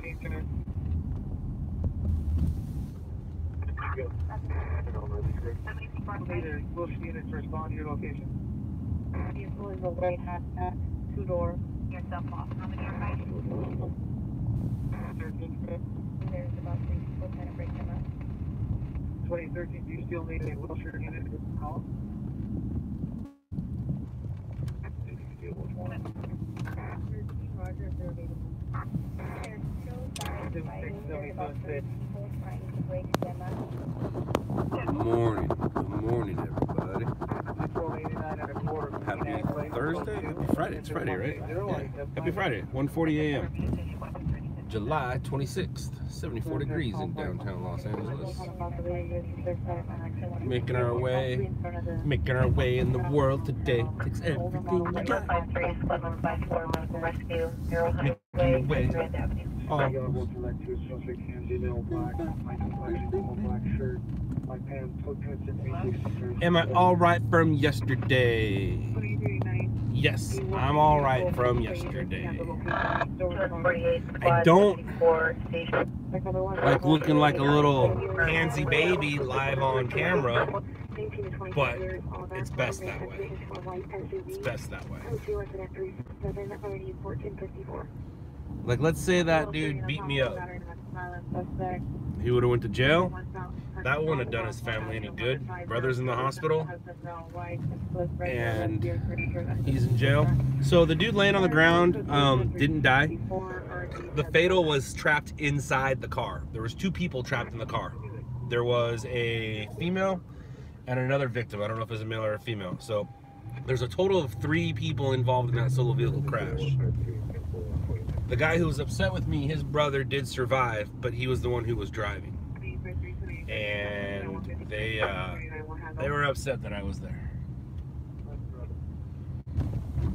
13th, Connect. Go. Later, units respond to your location. Vehicle is a white hatchback, two door. Yourself off. How many are riding? 13th, Connect. There's about three people trying to break them up. 2013, do you still need a Wilshire unit to call? Roger. There's two guys Seven, fighting. six, There's about seven, three six. people trying to break them up. Good morning. Good morning, everybody. Control 89 and a quarter. Happy Thursday? Happy Friday. It's Friday, right? Yeah. Happy Friday. 1:40 a.m. July 26th. 74 degrees in downtown Los Angeles. Making our way, making our way in the world today. Takes everything we got. Making our way. I got a Light 2, so hands, email black, my complexion, all black shirt, my pants, foot pants, and 360. am I all right from yesterday? Yes, I'm all right from yesterday. I don't like looking like a little pansy baby live on camera. but it's best that way. It's best that way. Like, let's say that dude beat me up. He would have went to jail. That wouldn't have done his family any good. Brother's in the hospital, and He's in jail. So the dude laying on the ground um, didn't die. The fatal was trapped inside the car. There was two people trapped in the car. There was a female and another victim. I don't know if it was a male or a female. So there's a total of three people involved in that solo vehicle crash. The guy who was upset with me, his brother did survive, but he was the one who was driving. And they uh, they were upset that I was there.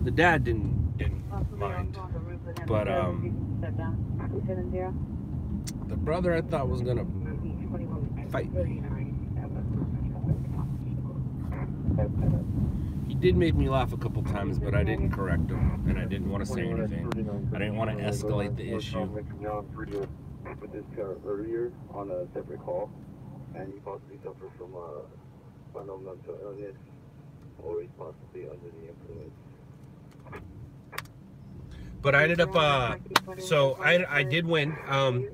The dad didn't didn't mind. But, um, The brother I thought was gonna fight me. He did make me laugh a couple times, but I didn't correct him, and I didn't want to say anything. I didn't want to escalate the issue. With this car earlier on a separate call, and he possibly suffered from a spinal mental illness, or he's possibly under the influence. But I ended up, uh, so I, I did win. Um,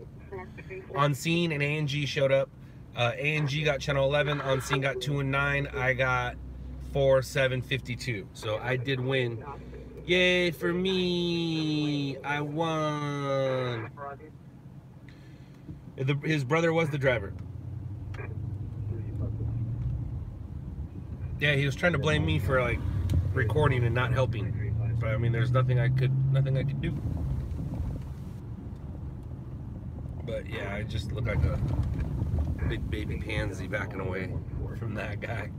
on scene and A&G showed up. Uh, A&G got channel 11. On scene got 2 and 9. I got 4, 7, 52. So I did win. Yay for me. I won. The, his brother was the driver. Yeah, he was trying to blame me for like recording and not helping. But I mean, there's nothing I could, nothing I could do. But yeah, I just look like a big baby pansy backing away from that guy.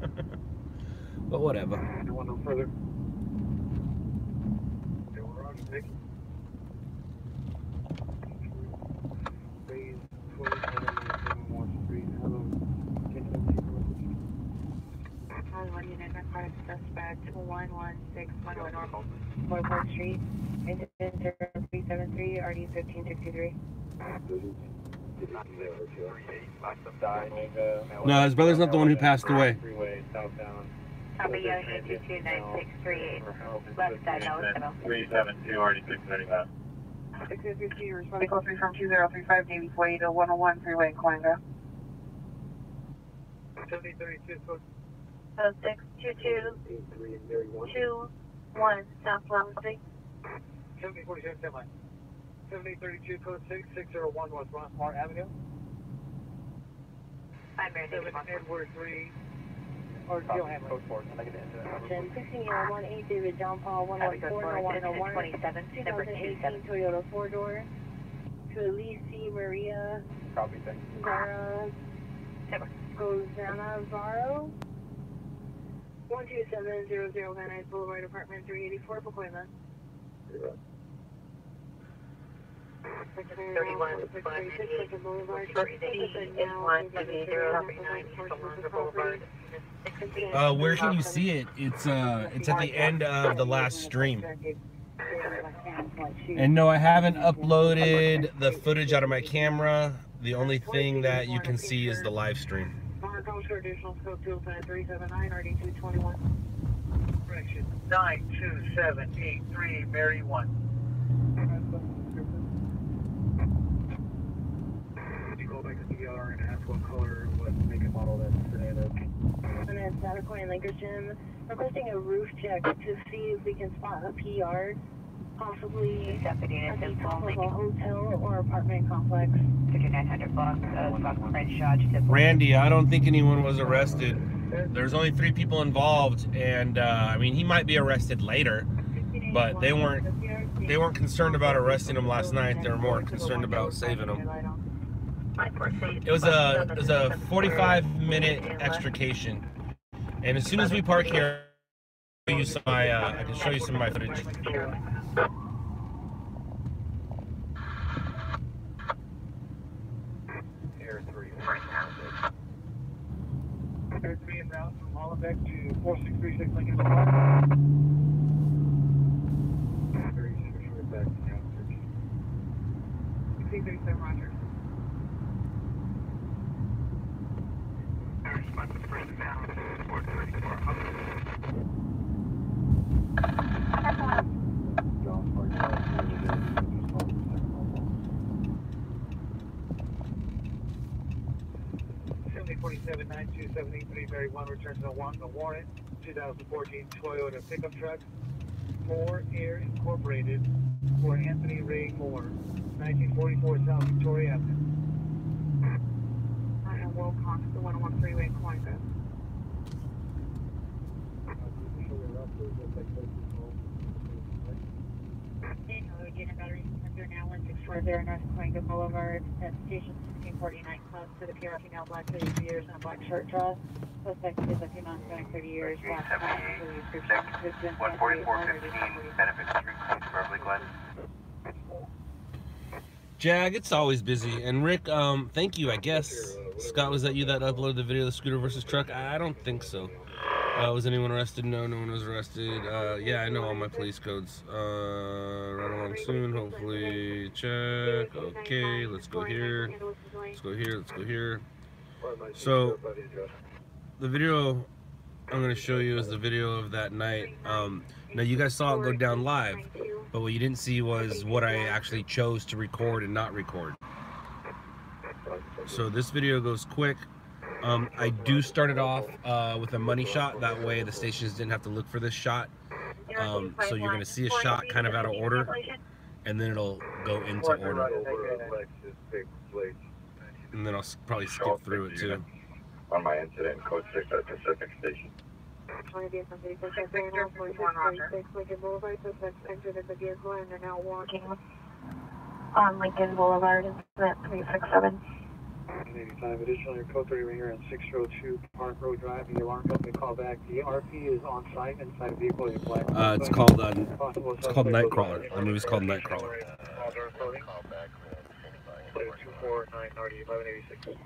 but whatever. You want no further? Okay, we're on, Nick. Phase 27 and Wall Street. Hello. Can you see One unit requires suspect one one six one one normal. Boulevard Street, engine zero three seven three, fifteen sixty three. No, his brother's not the one who passed away. Freeway southbound. Copy, Yoshi two two nine six three eight. Left side, no, no. Three seven two, already six thirty-five. Six fifty two, responding call three from two zero three five, Navy forty to one oh one freeway in Cahuenga. Seventy thirty two, code So six two two Eight three and Mary one. two one South Long Street. seventy forty seven, ten line. Seventy thirty two, code six six zero one West Rossmore Avenue. I'm Mary Seven Edward three, or Gil Hamlin. Code four, can I get into that? Ten sixteen zero one eight David John Paul one one four no one. Twenty-seven, number two seven. Toyota four door. To Alicia Maria Copy, thank Zara Gozana Zaro. One two seven zero zero Van Nuys Boulevard, apartment three eighty four, Pacoima. you. Thirty-one, Boulevard. One seven zero three nine. Uh, where can you see it? It's uh, it's at the end of the last stream. And no, I haven't uploaded the footage out of my camera. The only thing that you can see is the live stream. Scope 25379 RD221. Correction, 92783 Mary 1. You go back to DVR and ask what color, what make and model that sedan is. And then Saticoy and Lankershim requesting a roof check to see if we can spot a PR, possibly Deputy at the top of a Fulton, hotel or apartment complex. 5900 block, uh, block Crenshaw, Randy, I don't think anyone was arrested. There's only three people involved, and uh, I mean, he might be arrested later. But they weren't- They weren't concerned about arresting him last night. They were more concerned about saving him. It was a it was a 45 minute extrication, and as soon as we park here, I'll use some of my uh, I can show you some of my footage. Air 3. Air 3 en route from Hollenbeck to 4636 Lincoln Boulevard. Very 789278331 return to the one the warrant 2014 Toyota pickup truck Moore Air Incorporated for Anthony Ray Moore 1944 South Victoria Wilcox, the one oh one freeway in under now North Boulevard at station sixteen forty nine Club to the black thirty two years and a black shirt dress. Is years. black hat, blue description, 14415 Benefit Street, Beverly Glen. Jag, it's always busy. And Rick, um, thank you. I guess Scott was that you that uploaded the video of the scooter versus truck? I don't think so. Uh, was anyone arrested? No, no one was arrested. Uh, yeah, I know all my police codes. Uh, right along soon. Hopefully, check. Okay, let's go here. Let's go here. Let's go here. So- The video I'm gonna show you is the video of that night. Um, now you guys saw it go down live, but what you didn't see was what I actually chose to record and not record. So this video goes quick. Um, I do start it off uh, with a money shot. That way the stations didn't have to look for this shot. Um, so you're gonna see a shot kind of out of order, and then it'll go into order. And then I'll probably skip through it too. On my incident, code 6 at Pacific Station. Lincoln Boulevard, suspects entered the vehicle and are now walking on Lincoln Boulevard, incident 367. 85 additional, your code 3 ringer at 602 Park Road Drive, the alarm company call back. The RP is on site inside the vehicle, a black. Uh, it's called uh, it's called suspect- Nightcrawler. The movie's called Nightcrawler. Plate 249 RD 1186.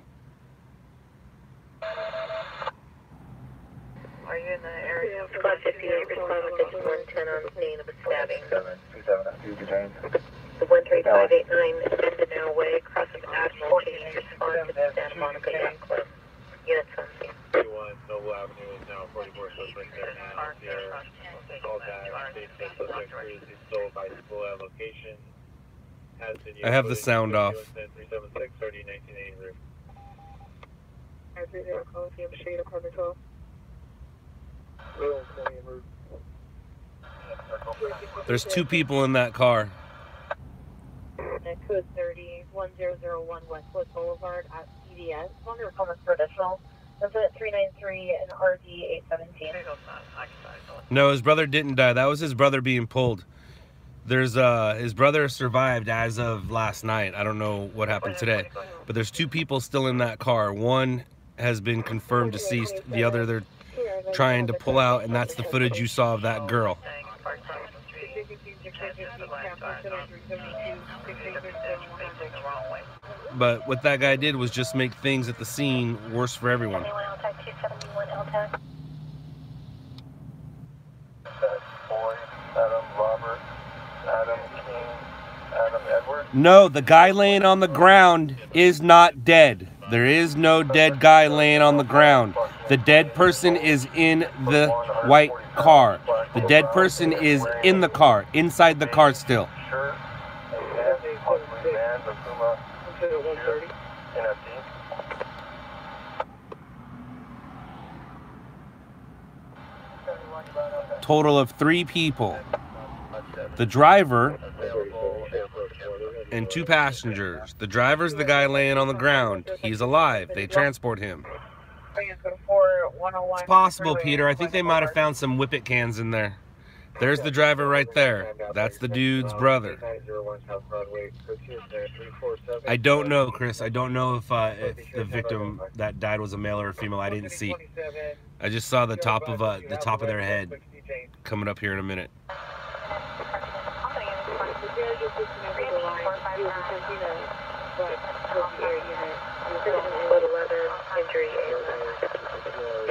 Are you in the area? Squad 58, respond with the 110 on scene of a stabbing. 727, The 13589 Mindanao Way, crossing Admiral King, respond to the Santa Monica Yacht Club. Units on scene. 31 Noble Avenue is now 44 suspect there now. Sierra called back, states suspect previously stole bicycle at location. I have the sound off. 376 30 1983. Every zero code, Sam Street, apartment twelve. There's two people in that car. At code thirty, one zero zero one Westwood Boulevard at CDS. One request for additional. Incident three nine three and RD eight seventeen. No, his brother didn't die. That was his brother being pulled. There's uh his brother survived as of last night. I don't know what happened today. But there's two people still in that car. One has been confirmed deceased. The other they're trying to pull out and that's the footage you saw of that girl. But what that guy did was just make things at the scene worse for everyone. No, the guy laying on the ground is not dead. There is no dead guy laying on the ground. The dead person is in the white car. The dead person is in the car, inside the car still. Sure. And possibly man, Akuma, Consider 130. NFC. Total of three people. The driver and two passengers. The driver's the guy laying on the ground. He's alive. They transport him. It's possible, Peter. I think they might have found some whippet cans in there. There's the driver right there. That's the dude's brother. I don't know, Chris. I don't know if, uh, if the victim that died was a male or a female. I didn't see. I just saw the top of uh, the top of their head coming up here in a minute. Code 11, injury ambulance.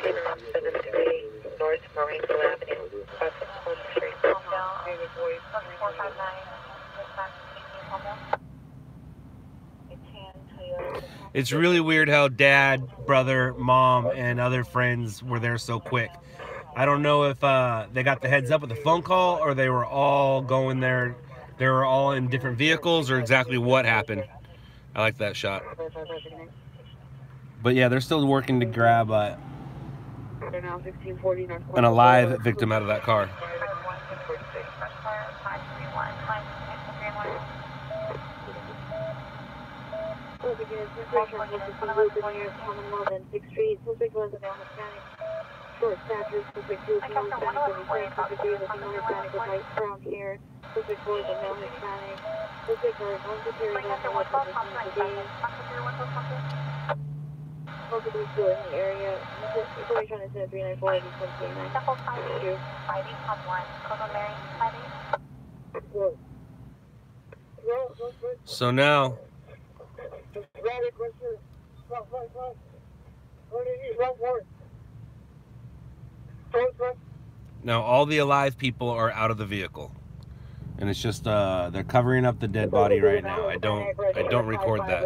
Payment 728 North Marine Avenue, Home Street. It's really weird how dad, brother, mom, and other friends were there so quick. I don't know if uh, they got the heads up with the phone call or they were all going there. They were all in different vehicles or exactly what happened. I like that shot. But yeah, they're still working to grab uh, an alive victim out of that car. Commonwealth and Sixth Street, Suspect was a Hispanic, short stature, Suspect two is male Hispanic, with a Suspect three is a female Hispanic with light brown hair, Suspect four is a Hispanic, Suspect four is one security guard and one person today. Both of these still in the area. It's always trying to send a 394 and 139. So now, now all the alive people are out of the vehicle. And it's just uh they're covering up the dead body right now. I don't I don't record that.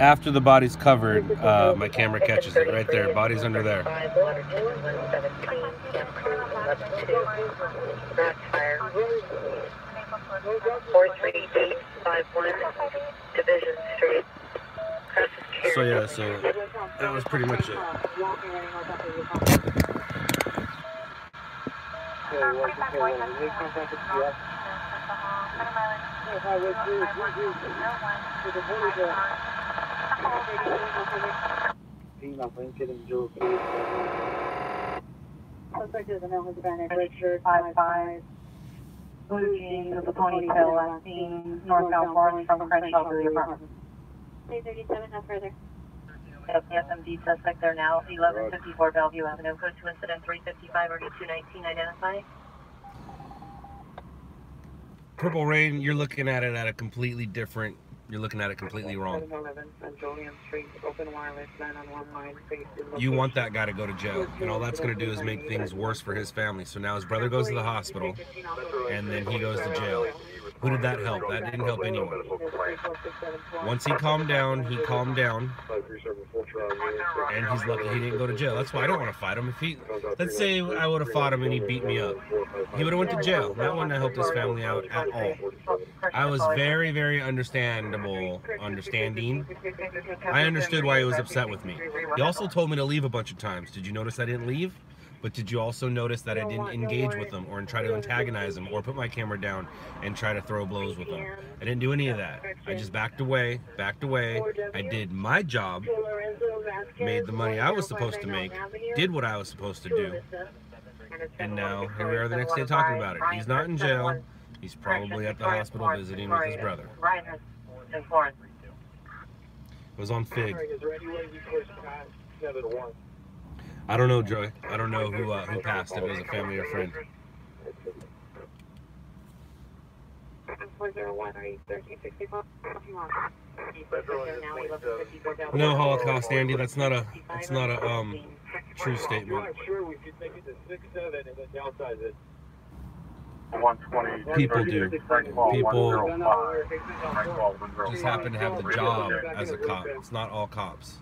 After the body's covered, uh, my camera catches it right there. Body's under there. 5, water table 117, Camp Crew 112, Grass Fire, 43851, Division Street, So yeah, so that was pretty much it. Blue jeans with a ponytail, last seen northbound Florence from Crenshaw to the apartment. Three thirty-seven, no further. Yep, the SMD suspect there now, 1154 Bellevue Avenue, code 2 incident 355 or 219, identify. Purple Rain, you're looking at it at a completely different. You're looking at it completely wrong. 11 Street, open wireless, man on one line, You want that guy to go to jail, and all that's going to do is make things worse for his family. So now his brother goes to the hospital, and then he goes to jail. Who did that help? That didn't help anyone. Once he calmed down, he calmed down, and he's lucky he didn't go to jail. That's why I don't want to fight him. If he, let's say I would have fought him and he beat me up, he would have went to jail. That wouldn't have helped his family out at all. I was very, very understandable, understanding. I understood why he was upset with me. He also told me to leave a bunch of times. Did you notice I didn't leave? But did you also notice that I didn't engage with them or try to antagonize them or put my camera down and try to throw blows with them? I didn't do any of that. I just backed away, backed away. I did my job, made the money I was supposed to make, did what I was supposed to do, and now here we are the next day talking about it. He's not in jail. He's probably at the hospital visiting with his brother. Ryan has informed. It was on Fig. I don't know, Joy. I don't know who uh, who passed. If it was a family or friend. No Holocaust, Andy. That's not a. That's not a um true statement. I'm sure we could make it to 6 7 and then downsize it. 120. People do. People 105. Rainfall 105. just happen to have the job as a cop. It's not all cops.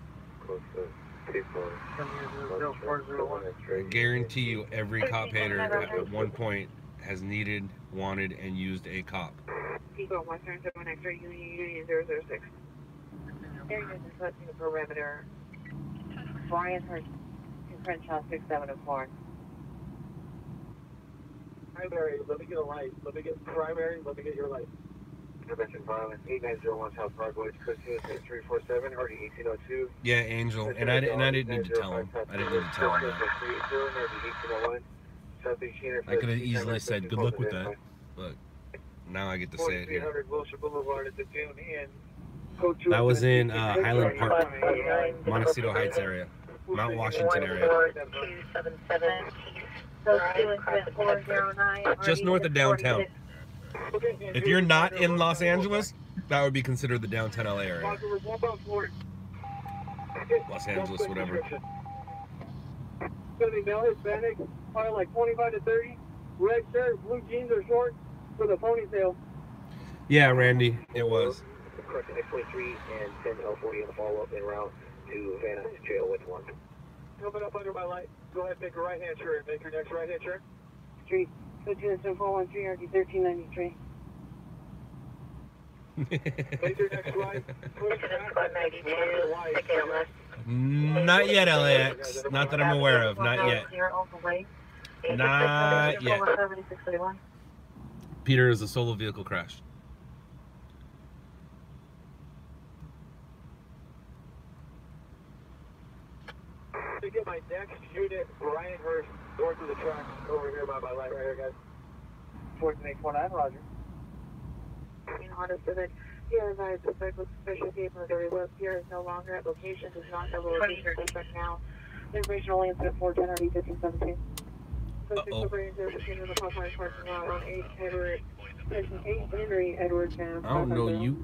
Close to K4. I guarantee you, every cop hater at, at one point has needed, wanted, and used a cop. Eagle Western 7 X-ray Union Union 006. Area is requesting perimeter. Brynhurst and Crenshaw 6704. Primary, let me get a light. Let me get primary, let me get your light. Intervention violence 8901 South Broadway, Christina 347, already 1802. Yeah, Angel, and I, and I didn't need to tell him. I didn't need to tell him that. I could have easily said, "Good luck with that." But now I get to say it here. 4300 Wilshire Boulevard at the Dune Inn. That was in uh, Highland Park, Montecito Heights area, Mount Washington area, 277 So, two incident 409. just north of downtown. If you're not in Los Angeles, that would be considered the downtown LA area. Walker was one box forward. Los Angeles, whatever. It's gonna be male Hispanic, probably like 25 to 30. Red shirt, blue jeans or shorts with a ponytail. Yeah, Randy, it was. Correction, X23 and 10 L40 in the follow-up en route to Van Nuys Jail with one. Coming up under my light. Go ahead, make a right hand turn. Make your next right hand turn. Street. So, two incident 413 RD 1393. Make your next right. Push back. Squad 92, Left to right. take it left. Not yet, LAX. Not that I'm aware of. Not yet. Not yet. Peter is a solo vehicle crash. To get my next unit, Brian Hurst, north of the tracks, over here by my light right here, guys. 14849, Roger. Green Honda Civic. Here advised suspect with special vehicle at the reload. Here is no longer at location. Does not have a location suspect now. Information only incident 410 RD 1517. Suspect Uh-oh. operating 015 in the Popeye parking lot on 8 Edward. Station 8 Henry Edwards Ave. I don't know you.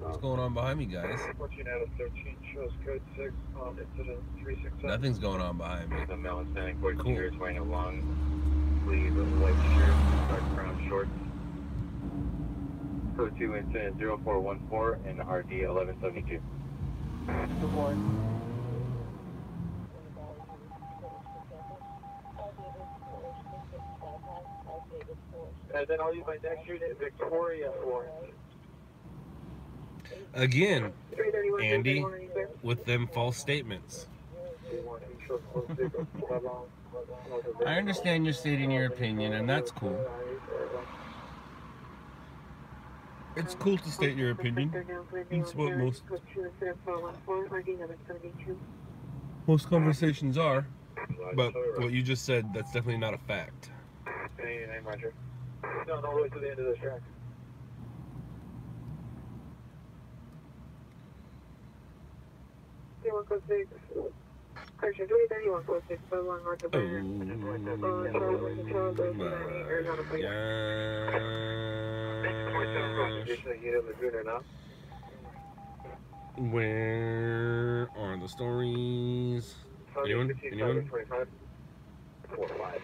What's going on behind me, guys? 14 out of 13 shows code 6 on incident 367. Nothing's going on behind me. The male Hispanic 42 Cool. years wearing a long sleeve white shirt, dark brown shorts. Code 2 incident 0414 and RD 1172. And then I'll use my next unit, Victoria Florence. Again, Andy. with them false statements. I understand you're stating your opinion, and that's cool. It's cool to state your opinion. It's what most most conversations are. But what you just said, that's definitely not a fact. Hey, your name, Roger. No, all the way to the end of this track. Zero code six. Correction, three thirty one code six, but one north of Oh Banner. my gosh. Additional unit Laguna now. Where are the stories? Anyone? Anyone? 25. 4 5,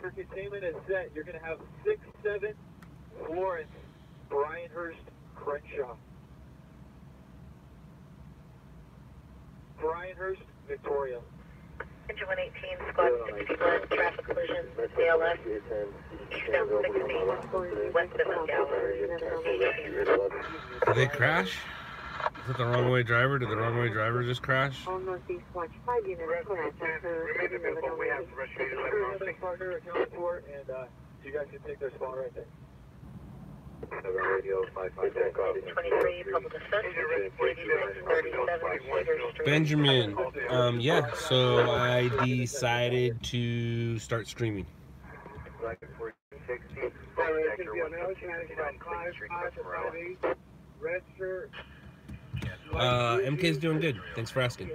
for containment is set. You're going to have 6 7 Florence, Brian Hurst, Crenshaw. Brynhurst, Victoria. Engine 118, squad 61, traffic collision, CLS, eastbound 60, west of McGowan. Did they crash? Is it the wrong way driver? Did the wrong way driver just crash? On northeast watch, five units, correct, after, We have another partner accounted for, and uh, you guys can take their spot right there. Benjamin. Um, yeah, so I decided to start streaming. Black 4060, Sorry, I Hector think the announcement is about 5 5 to 5 8. Red shirt. Uh, MK's doing good. Thanks for asking.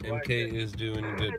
MK is doing good.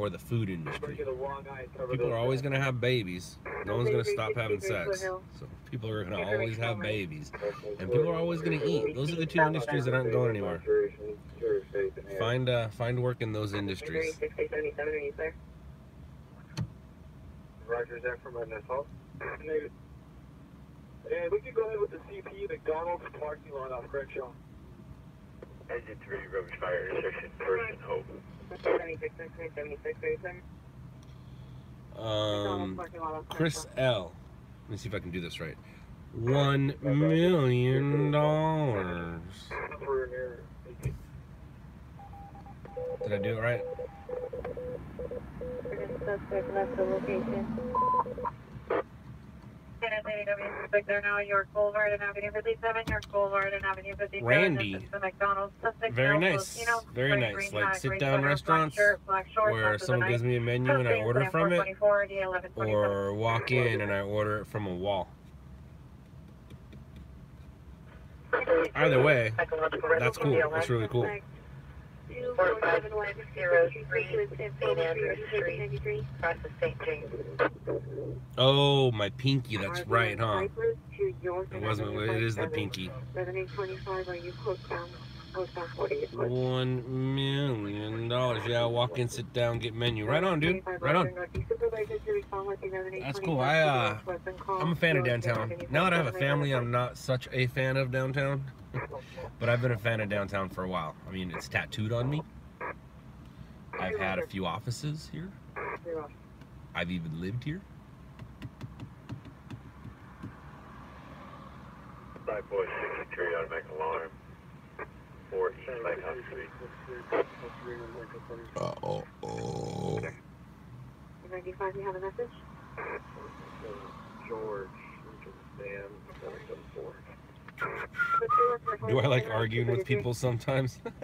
or the food industry. People are always gonna have babies. No one's gonna stop having sex. So people are gonna always have babies. And people are always gonna eat. Those are the two industries that aren't going anywhere. Find uh, find work in those industries. Roger, that from an assault? We can go ahead with the CP McDonald's parking lot off Crenshaw. Engine 3, rubbish fire intersection, first and hope. Um, Chris L. Let me see if I can do this right. One million dollars. For an error. Did I do it right? Now, and Avenue 57, York Boulevard and Avenue 57. Randy. Very nice. Very nice. Like sit down restaurants Where someone gives me a menu and I order from it, 424, D 1127. or walk in and I order it from a wall. Either way, that's cool. That's really cool. Four five zero three St. Andrews Street, across the St. James. Oh, my pinky. That's right, huh? It wasn't. It is the pinky. 7825, are you close down? Close down 48 foot. One million dollars. Yeah, walk in, sit down, get menu. Right on, dude. Right on. That's cool. I, uh, I'm a fan of downtown. Now that I have a family, I'm not such a fan of downtown. but I've been a fan of downtown for a while. I mean, it's tattooed on me. I've had a few offices here. I've even lived here. Five boys, 63, automatic alarm. Four East Lighthouse Street. 95, you have a message? George, Sam, 774. Do I like arguing with people sometimes?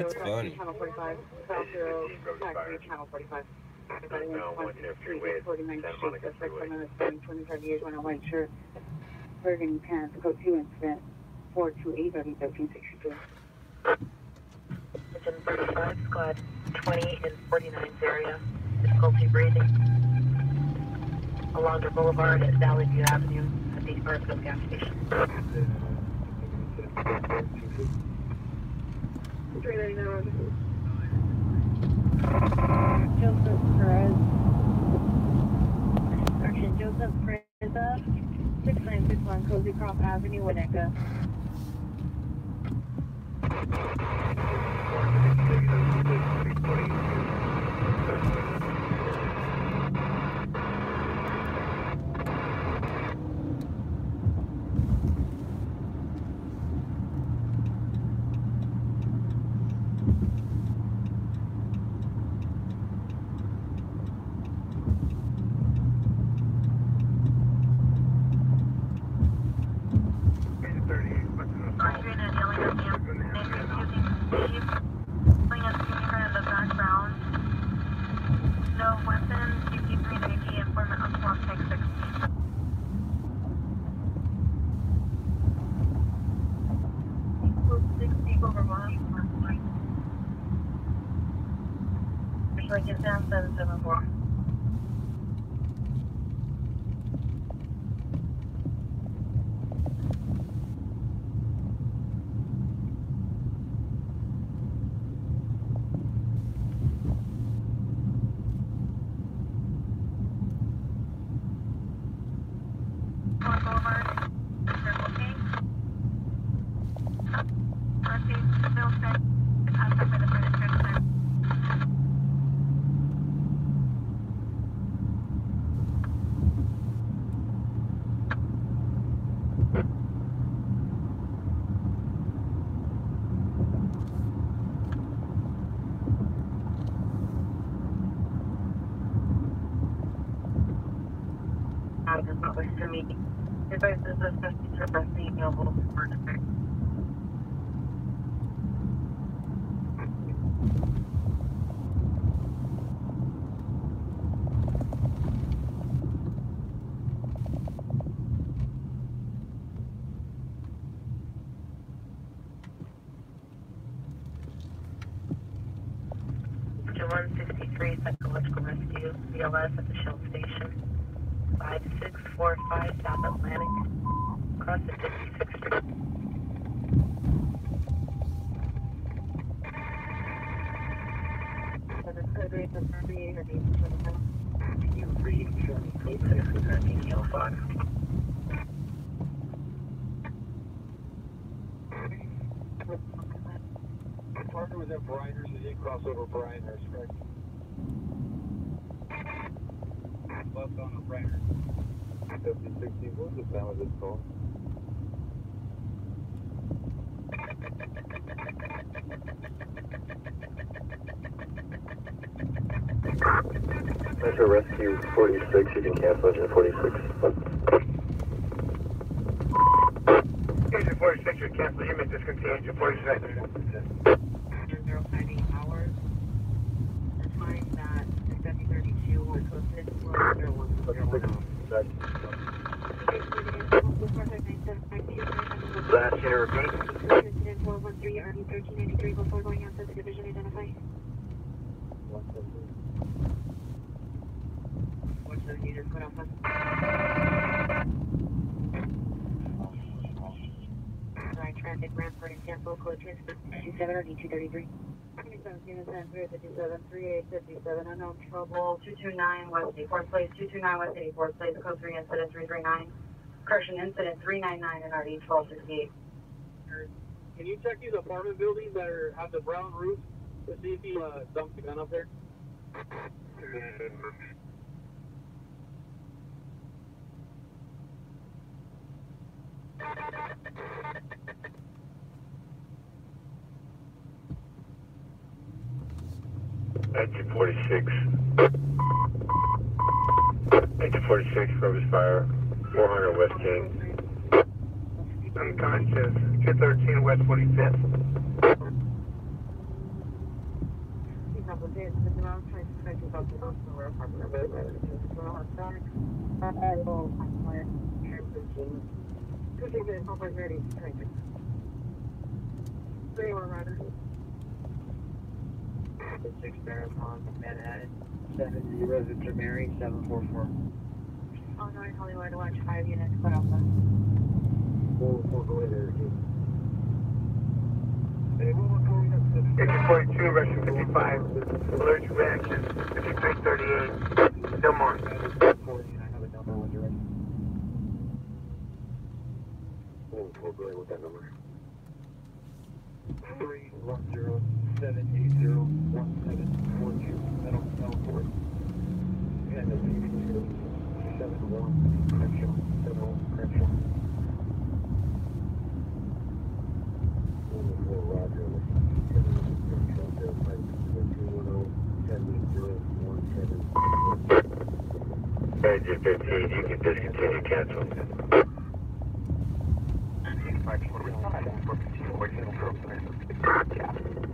That's funny. Channel 45, South Zero, Factory, Channel 45. Everybody wants one to three, 49th Street, suspect for another 20, 25 years, wearing a white shirt. Burgundy pants, code 2 incident, 428, 1362. Engine 35, squad 20 in 49's area. Difficulty breathing. Alondra Boulevard at Valley View Avenue at the Arthur gas station. 399 Joseph Perez. Section Joseph Perez, 6961 Cozycroft Avenue, Winnetka. 5060 the time of this call. Rescue 46, you can cancel engine 46. Engine 46, you cancel image, discontinue engine 46. Eight fifty-seven, unknown trouble, two-two-nine, West Eighty-fourth Place, two-two-nine, West Eighty-fourth Place, code three, incident three-three-nine. Correction, incident three-nine-nine, and RV twelve-sixty-eight. Can you check these apartment buildings that are, have the brown roofs, to see if he, uh, dumped the gun up there? Engine forty-six. Engine forty-six, Grover's Fire, four hundred West King. Unconscious, two thirteen West forty-fifth. Six Marathon, Manhattan, seven zero, Victor Mary, seven four four. Oh, no, Hollywood, to watch five units, Eric. Engine forty-two, Russian fifty-five, allergic reaction, fifty-three thirty-eight, Del Mar. I have a number when you're ready. Ahead with that number. Three one zero seven eight zero one seven four two, Metal, Metal Court. And the CB zero seven one, Crenshaw, seven one, Crenshaw. Four, four, Roger. Crenshaw, oh, one, seven. Engine fifteen, you can discontinue, cancel. Metro engine fifteen, Roger, cancel. Channel forty-five is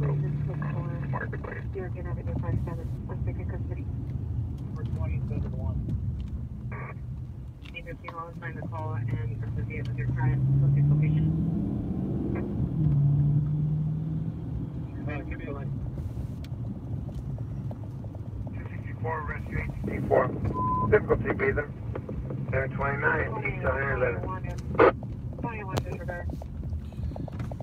Marketplace. You're going to have to 57. Let's take a custody. For 271. Need with your location. Give me 264, rescue 864. Difficulty be there. 729, east 111.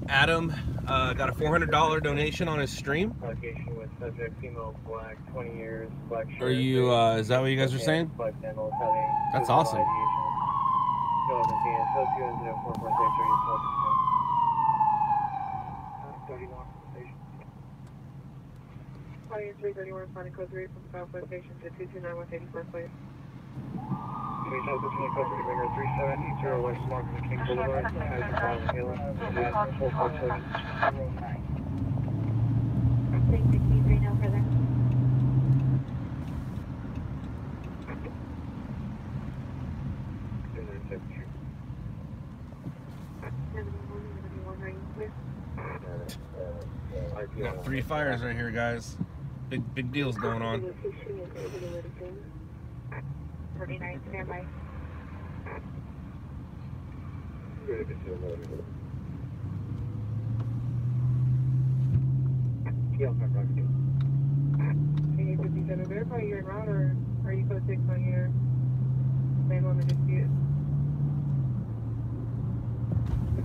Adam uh, got a $400 donation on his stream. Allegation with subject female black, twenty years, black shirt. Are you, uh, is that what you guys are saying? Black sandals, having. That's awesome. ideation. Go on the van. Code 2 incident 446 are you smoking? 31 station. Audience 331 responding code 3 from Southwest Station to 229 West 81st Place. Three Southwest Station code 3 Ringer 370 West Market King Boulevard. As the following Hill. At 447. No further. Seventy-one, are you clear? We got three fires right here, guys. Big big deals going on. Forty-nine, stand by. Yeah, I'm right. Eighty fifty-seven, verify you're en route or are you code six on your main one to dispute?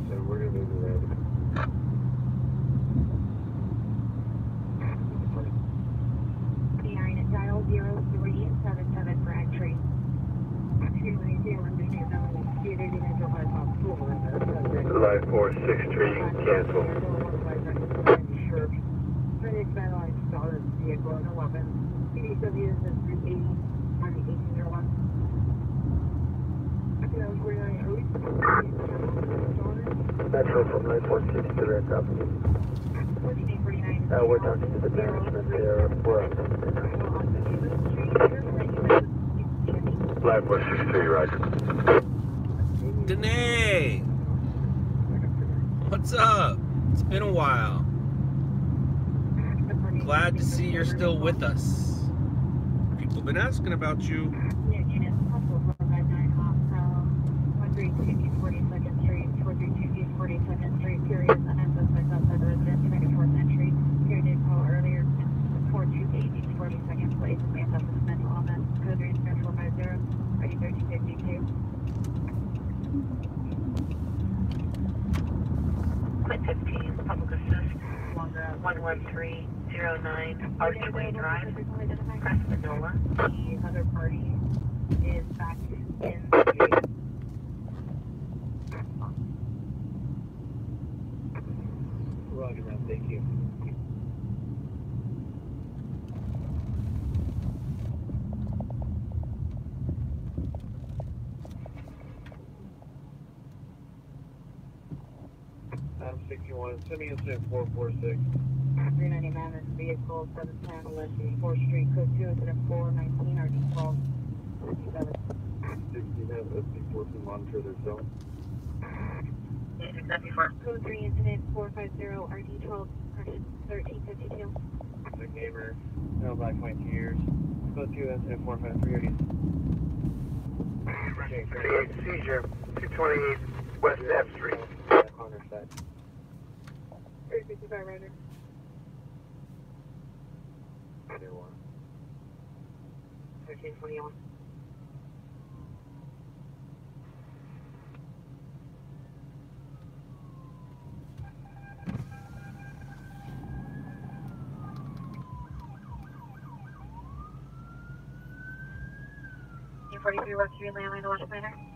So we're move around. Nine, dial zero three seven seven for entry. Live 463, cancel. Metro from 946 to Red forty-nine. Uh, we're talking to the management there. We're Live 463, roger. Danae! What's up? It's been a while. Glad to see you're still with us. People have been asking about you. Yeah, units, possible four five nine off from one three two East Forty Second Street, four three two East Forty Second Street, period, unsuspect outside the residence, United Fourth Entry, period, did call earlier, four two eight East Forty Second Place, and that's the mental offense, code three zero four five zero, ready thirteen fifty-two. Quit 15, public assist, along the 11309 Archway Drive, Crespinola. The other party is back in the. Roger, man. Thank you. Adam 61, semi incident 446. Three ninety Mammoth vehicle, seven ten West Fourth Street, code two, incident four nineteen, RD twelve, fifty-seven. 60 have SC14 monitor their zone. Code three, incident four five zero, RD twelve, thirteen fifty-two. The gamer, no black point two years. Code 2, incident 453. already. Okay, great. Seizure, 228 West F Street. Corner side. Three fifty-five, Roger. 1921. Forty-three Rocky Lane, Landline, West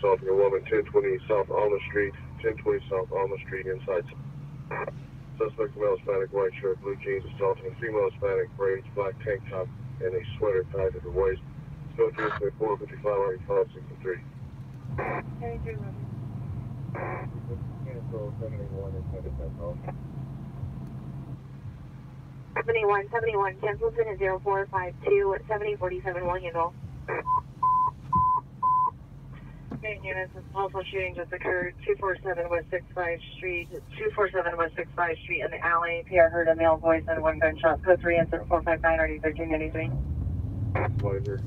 459 assaulting a woman, 1020 South Alma Street, 1020 South Alma Street, inside. Suspect male Hispanic, white shirt, blue jeans, assaulting female Hispanic, braids, black tank top, and a sweater tied to the waist. Still to 455, already filed 63. Seventy-three, Roger. Cancel 71 and 75 call. Seventy-one, seventy-one, cancel to zero four five two, seventy forty-seven, one handle. Units, this multiple shooting just occurred, two four seven West Six Five Street, two four seven West Six Five Street in the alley. PR heard a male voice and one gunshot. Code three, incident four five nine, RD thirteen ninety-three. Wiser,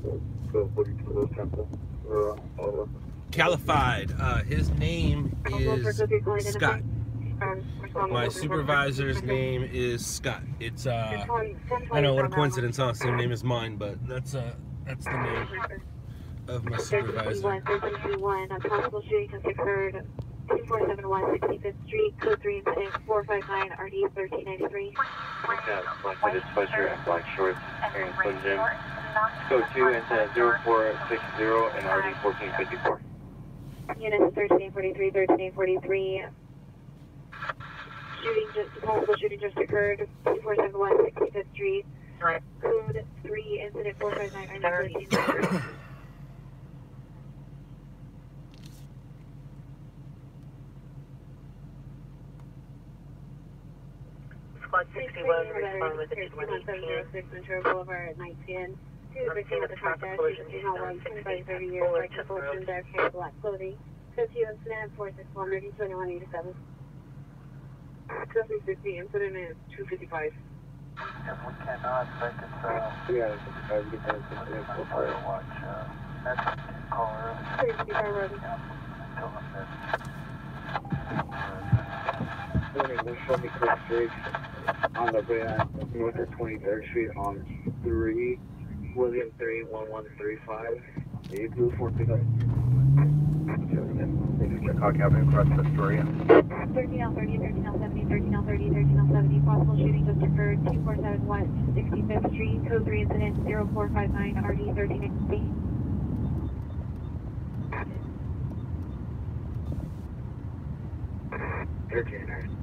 so 42 those temple. Or, uh, all of them. Calified. Uh, his name is Scott. My supervisor's name is Scott. It's uh, I know what a coincidence, huh? Same name as mine, but that's uh, that's the name of my supervisor. 1321, a possible shooting just occurred 2471 65th Street, code 3 incident 459 RD 1393. Cat, black-headed sweatshirt and black shorts, carrying Slim Jim. Code 2, incident 0460 and RD 1454. Units 1343, 1343. Shooting just, possible shooting just occurred 2471 65th Street, code 3 incident 459 RD 1393. Squad 61, respond with a 2118. 118. Ventura Boulevard at 910. Two Number victim of the the traffic contact, collision you know, is one, down 25, 30 60 years, forward like to the full road. dark hair, black clothing. Code two incident, 461, 2187. Code 360, incident is 255. Yeah, we cannot make it, uh, Yeah, I get that incident so far. watch, uh, that's call early, 365 road. tell them that. Morning, this Cook Street on the on north of 23rd Street on 3, William 3, 1135. A blue Ford pickup. Chicago Avenue across Astoria. 13L30, 13L70, 13L30, 13L70, possible shooting just occurred, 247 West 65th Street, code 3 incident 0459 RD 1360. Entertainer.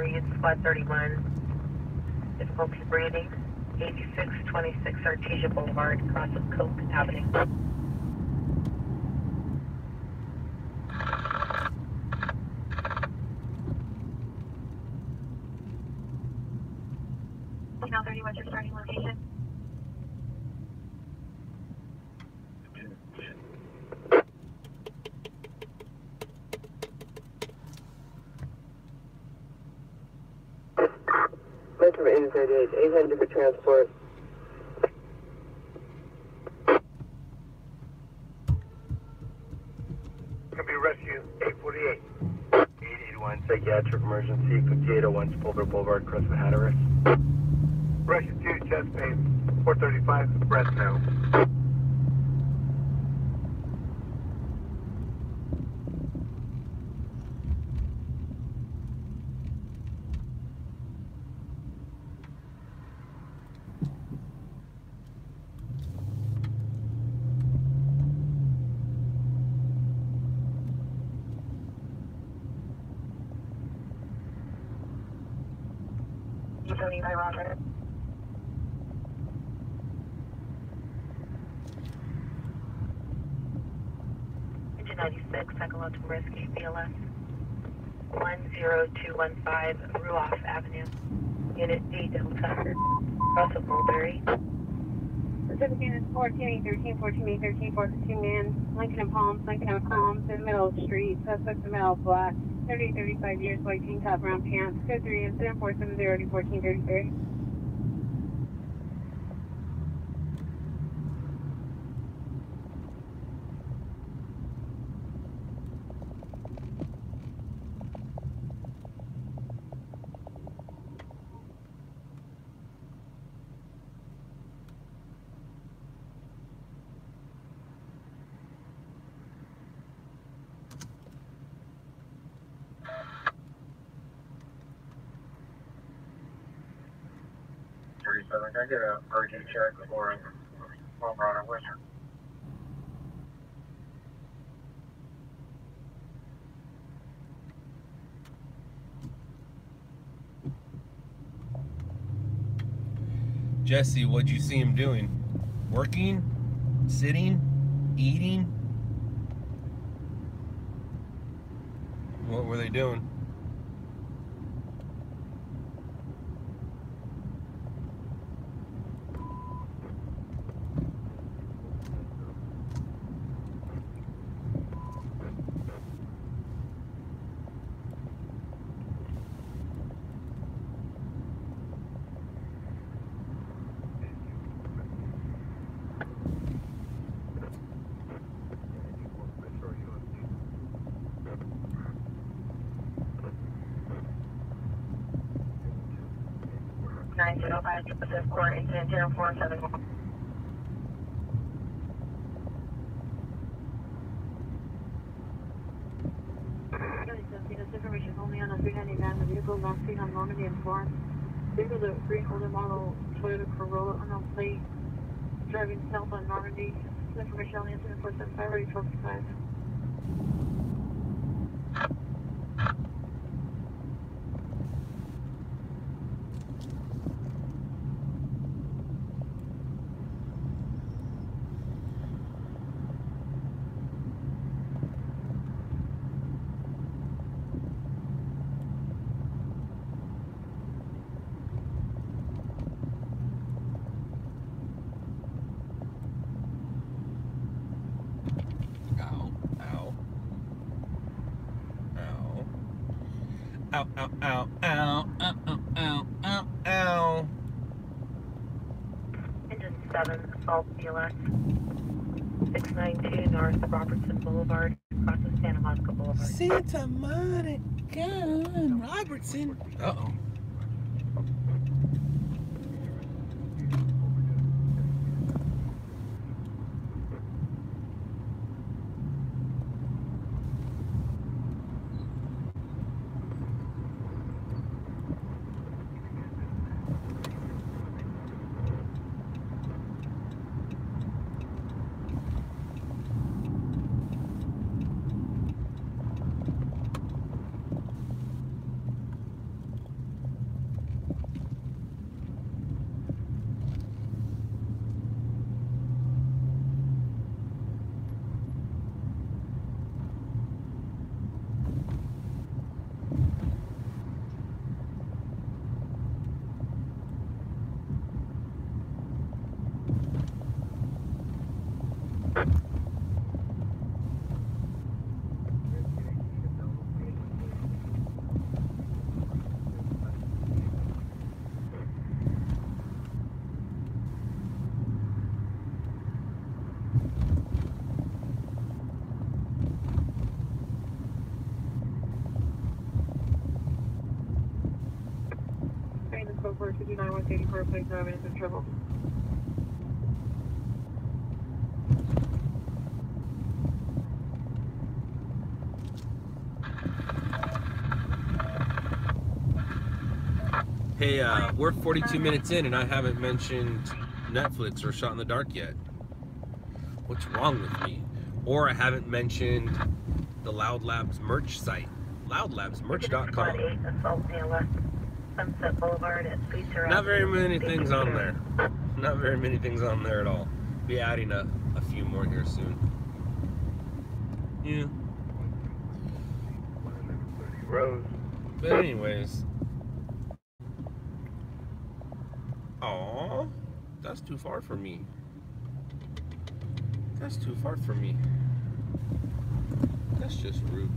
23, squad 31. Difficulty breathing. 8626 Artesia Boulevard, cross of Coke Avenue. Now 30, what's your starting location? Metro 838, 800 for transport. Be rescue 848. 881 psychiatric emergency, 5801 Sepulveda Boulevard, the Hatteras. Rescue 2, chest pain, 435, 5D Double Tiger, Russell Mulberry. Pacific is 14, 13, 14, 13, 14, man, Lincoln and Palms, Lincoln and Palms, in the middle of the street, suspect the middle block, 30, 35 years, white jean top, brown pants, code 3, incident 470 to 1433. Get a urgent check for Plum Runner Wizard? Jesse, what'd you see him doing? Working? Sitting? Eating? What were they doing? 0471. Information only on a vehicle not seen on Normandy. Vehicle model Toyota Corolla unknown plate driving south on Normandy. Information only on 7475 ow, ow, ow, ow, ow, ow, ow, ow. Engine 7, Salt Felix. 692 North Robertson Boulevard, across the Santa Monica Boulevard. Santa Monica Robertson. Uh oh. 29184, please drive into trouble. Hey, uh, we're 42 minutes in and I haven't mentioned Netflix or Shot in the Dark yet. What's wrong with me? Or I haven't mentioned the Loud Labs merch site, loudlabsmerch.com. 8 Assault CLX, Sunset Boulevard at Sweetzer Not very many things on there. Not very many things on there at all. Be adding a, a few more here soon. Yeah. Rose. But anyways. Aw, that's too far for me. That's too far for me. That's just rude.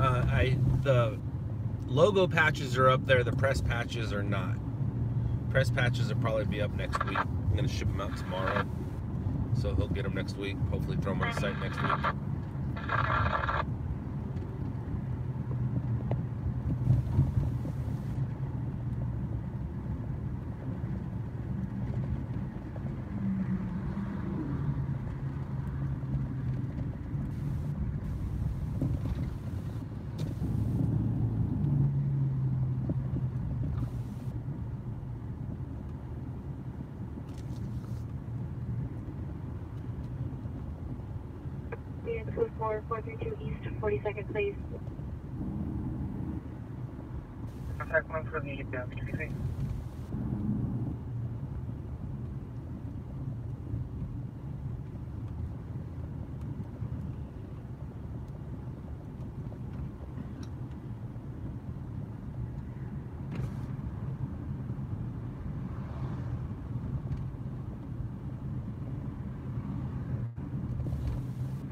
Uh, I the logo patches are up there. The press patches are not. Press patches will probably be up next week. I'm gonna ship them out tomorrow, so he'll get them next week. Hopefully, throw them on the site next week. Unit 432 East, 42nd, please. Contact one for the uh, PTC.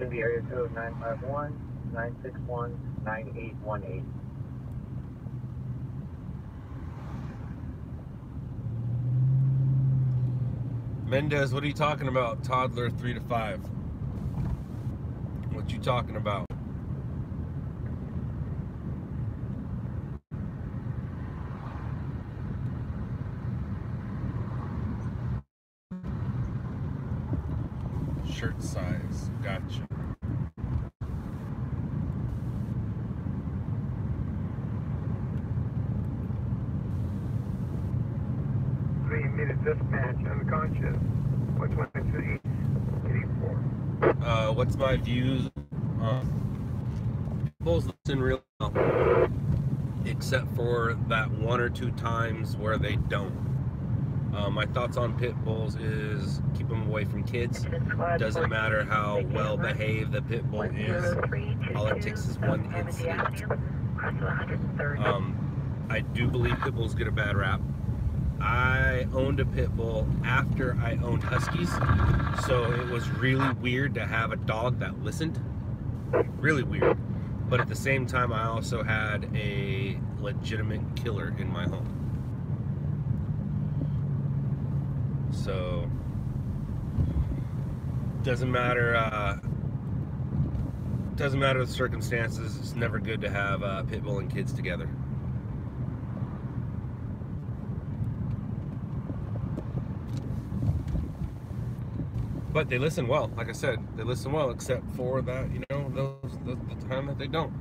It's area code 951 961 9818. Mendez, what are you talking about? Toddler three to five. What you talking about? shirt size. Gotcha. Three minute dispatch, unconscious. Which one to each? Eighty-four. Uh, what's my views? Um, bulls listen real well, except for that one or two times where they don't. Uh, my thoughts on pit bulls is keep them away from kids. Doesn't matter how well behaved the pit bull is. All it takes is one incident. Um, I do believe pit bulls get a bad rap. I owned a pit bull after I owned huskies, so it was really weird to have a dog that listened. Really weird. But at the same time, I also had a legitimate killer in my home. So doesn't matter. Uh, doesn't matter the circumstances. It's never good to have uh, pit bull and kids together. But they listen well. Like I said, they listen well, except for that, you know, those the, the time that they don't.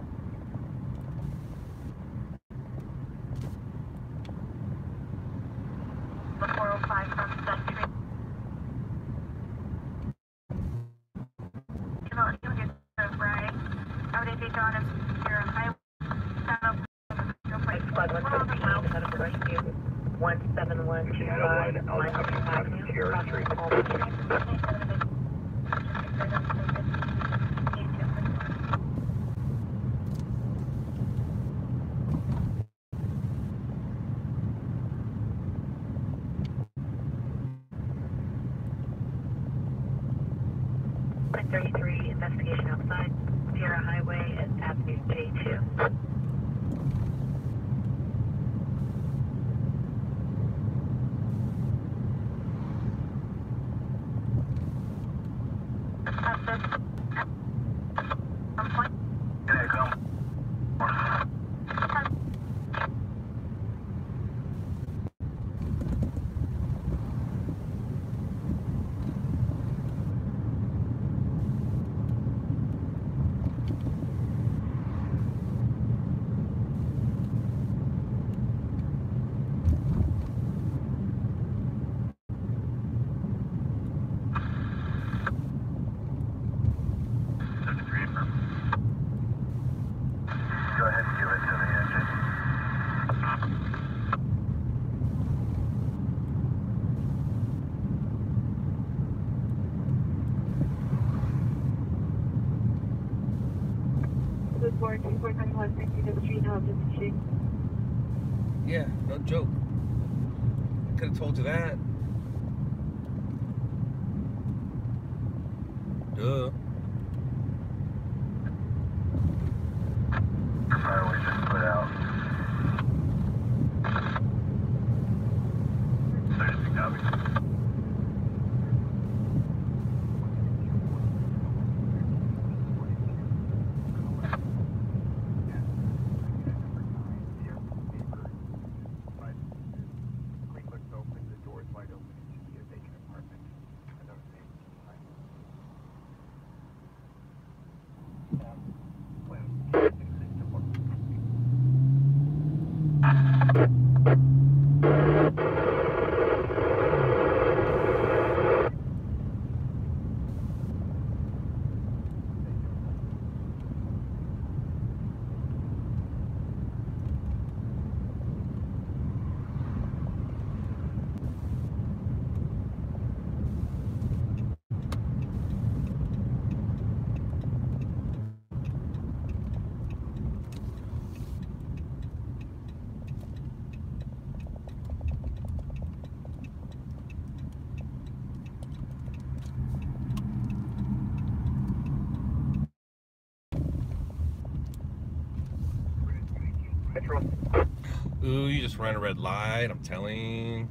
Red light. I'm telling.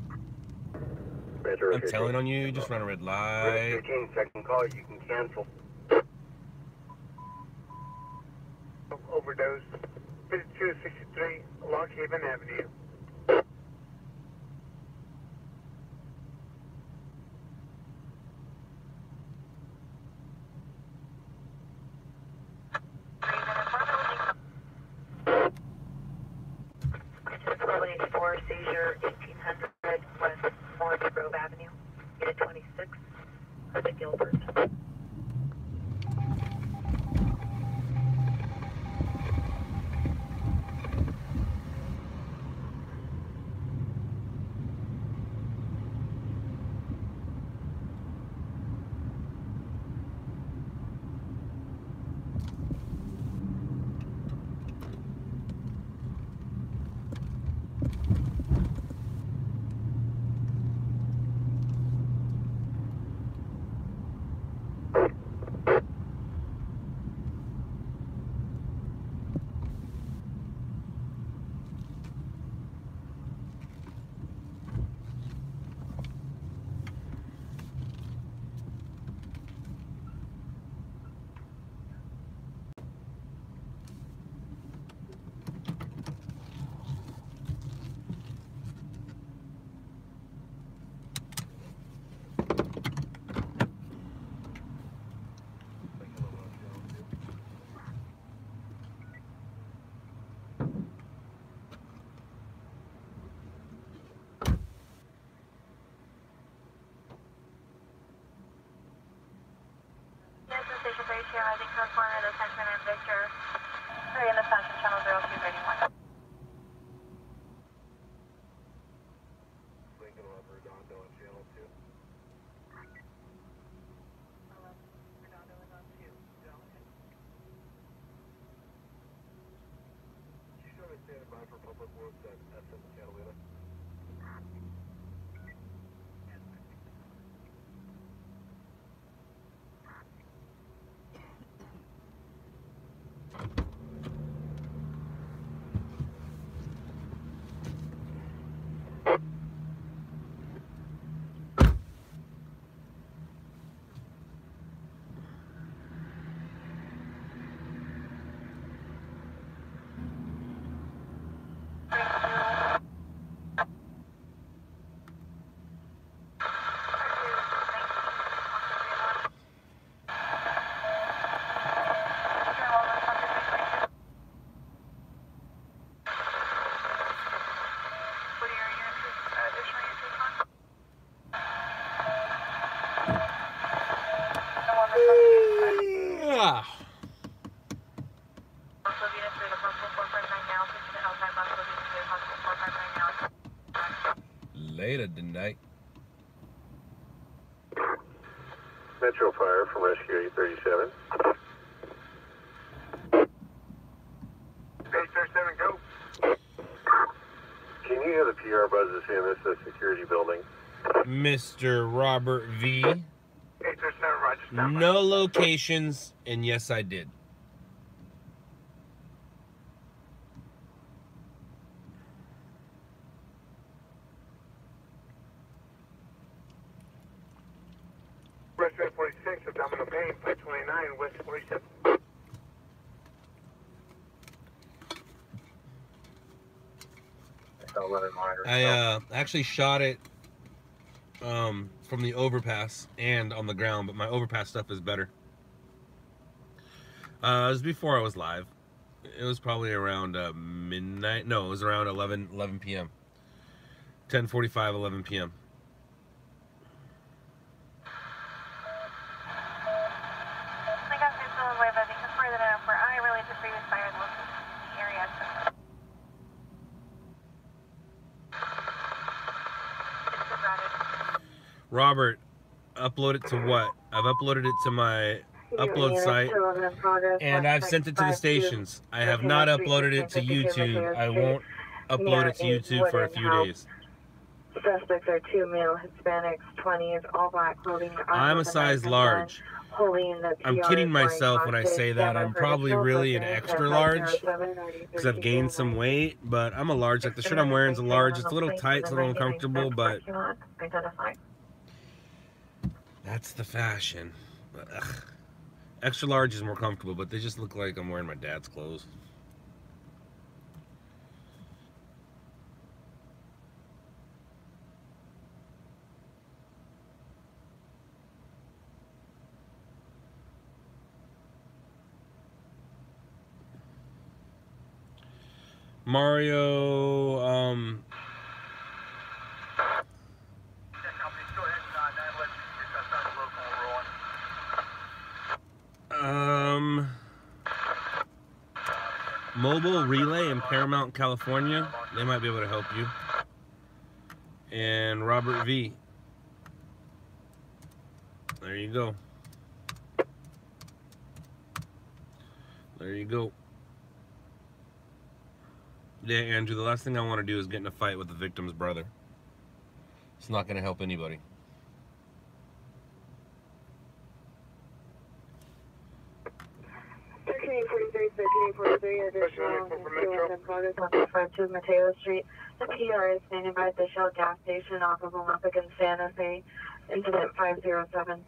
I'm telling on you. Just run a red light. Fifteen, second call, you can cancel. Overdose. Fifty-two sixty-three, Lock Haven Avenue. Avenue, Metro Fire from Rescue 837. 837, go. Can you hear the PR buzzes in this is a security building? Mr. Robert V. 837, Roger. No locations, and yes, I did. Restaurant 46, abdominal pain, 529, West 47. I uh, actually shot it um, from the overpass and on the ground, but my overpass stuff is better. Uh, it was before I was live. It was probably around uh, midnight. No, it was around 11, 11 p.m. 10:45, 11 p.m. I got this little way, but because we're the for I relate to previous fire in the area. So. It's been routed. Robert, upload it to what? I've uploaded it to my upload site, and I've sent it to the stations. I have not uploaded it to YouTube. I won't upload it to YouTube for a few days. Suspects are two male Hispanics, 20s, all black clothing. I'm a size large. I'm kidding myself when I say that. I'm probably really an extra large because I've gained some weight, but I'm a large. Like the shirt I'm wearing is a large. It's a little tight, it's a little uncomfortable, but. That's the fashion. Ugh. Extra large is more comfortable, but they just look like I'm wearing my dad's clothes. Mario, um, Um, mobile relay in Paramount, California. They might be able to help you. And Robert V. There you go. There you go. Yeah, Andrew, the last thing I want to do is get in a fight with the victim's brother. It's not going to help anybody. 1343 additional fuel and progress on the front to Mateo Street. The PR is standing by at the Shell gas station off of Olympic and Santa Fe, incident 507.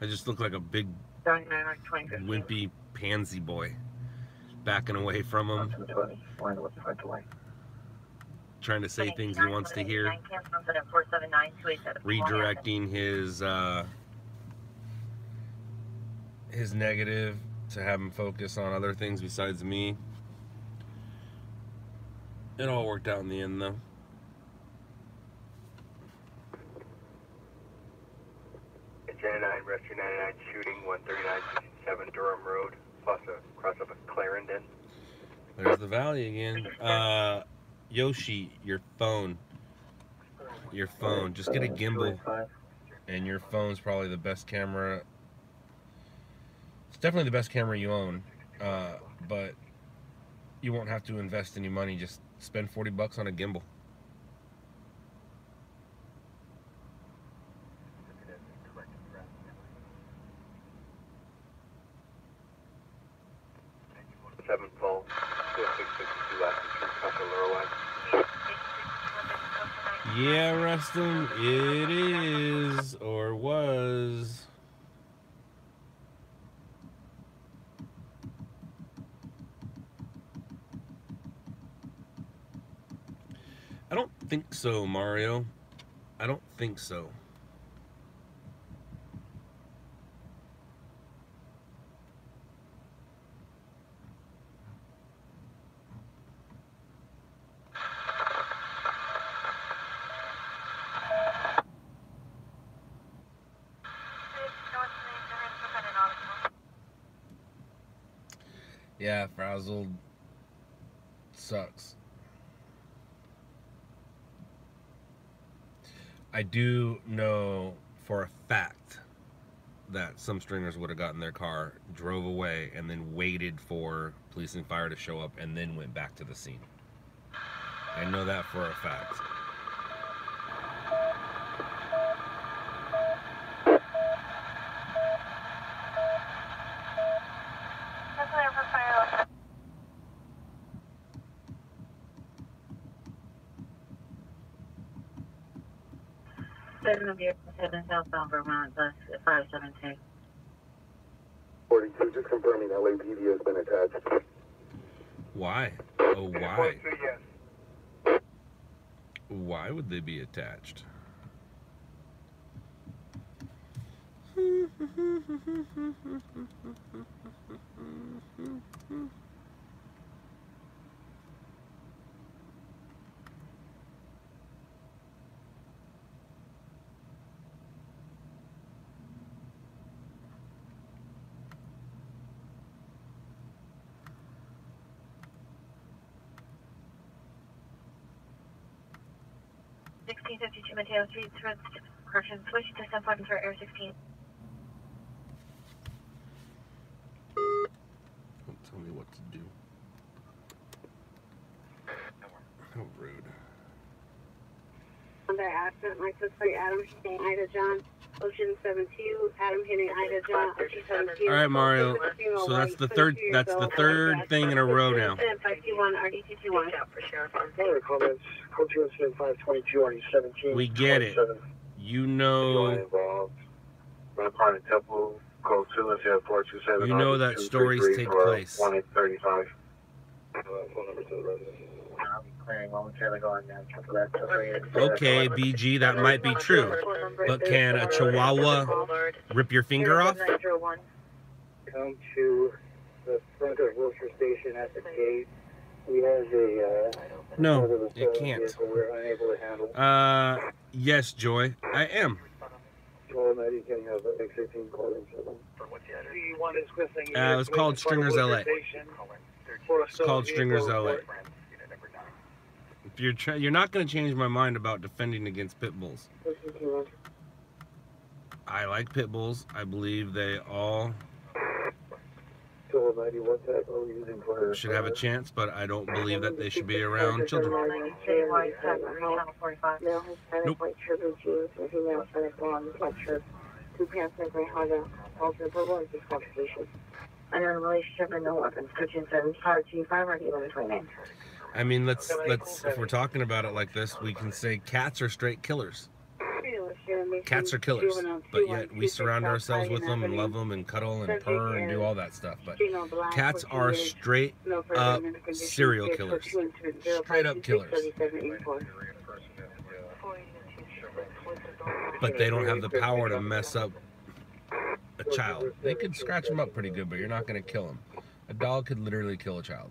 I just look like a big wimpy pansy boy backing away from him. Trying to say things he wants to hear. Redirecting his uh, his negative to have him focus on other things besides me. It all worked out in the end, though. Agenda 9, Rescue 99 shooting 13967 Durham Road, plus a cross up at Clarendon. There's the valley again. Uh, Yoshi, your phone. Your phone. Just get a gimbal, and your phone's probably the best camera. It's definitely the best camera you own, uh, but you won't have to invest any money. Just spend 40 bucks on a gimbal. Seven full, 2662 Aspen Street, Casa Lorelei. Yeah, Rustin, it is or was. Think so, Mario. I don't think so. Yeah, frazzled sucks. I do know for a fact that some stringers would have gotten their car, drove away, and then waited for police and fire to show up and then went back to the scene. I know that for a fact. That's clear for fire. Seven of your seven southbound Vermont, bus five seven two. 42, just confirming LAPD has been attached. Why? Oh, why? 42, yes. Why would they be attached? Mateo Street, switch, correction, switch to ten for air sixteen. Don't tell me what to do. How rude. Under accident, license plate Adam hitting Ida John, Ocean seven two, Adam hitting Ida John, Ocean seven two. All right, Mario. So that's the third. That's the third thing in a row now. Five two one, RD two two one. for Sheriff on Further comments, code two incident five twenty-two on seventeen. We get it. You know. involved. Rampart and Temple, code two incident four two seven. You know that stories take place. One eight thirty-five. Phone number to the resident. I'll be clearing momentarily going down to that. Okay, BG, that might be true. But can a chihuahua rip your finger off? Nine zero one. Come to the front of Wilshire Station at the gate. We have a, uh. No, another it can't. vehicle We're unable to handle. Uh, yes, Joy, I am. Well, now you can have X eighteen calling for them. The one is whistling. Uh, it was called Stringers LA. It's called Stringers LA. You're you're not going to change my mind about defending against pit bulls. I like pit bulls. I believe they all Total 91 tag, what are we using for? should have a chance, but I don't believe that they should be around children. Citywide, channel 45. Male Hispanic Nope. a relationship and no weapons. Kitchen sentence hard G five or eleven twenty nine. I mean, let's let's if we're talking about it like this, we can say cats are straight killers. Cats are killers, but yet we surround ourselves with them and love them and cuddle and purr and do all that stuff. But cats are straight up serial killers. Straight up killers. But they don't have the power to mess up a child. They could scratch them up pretty good, but you're not going to kill them. A dog could literally kill a child.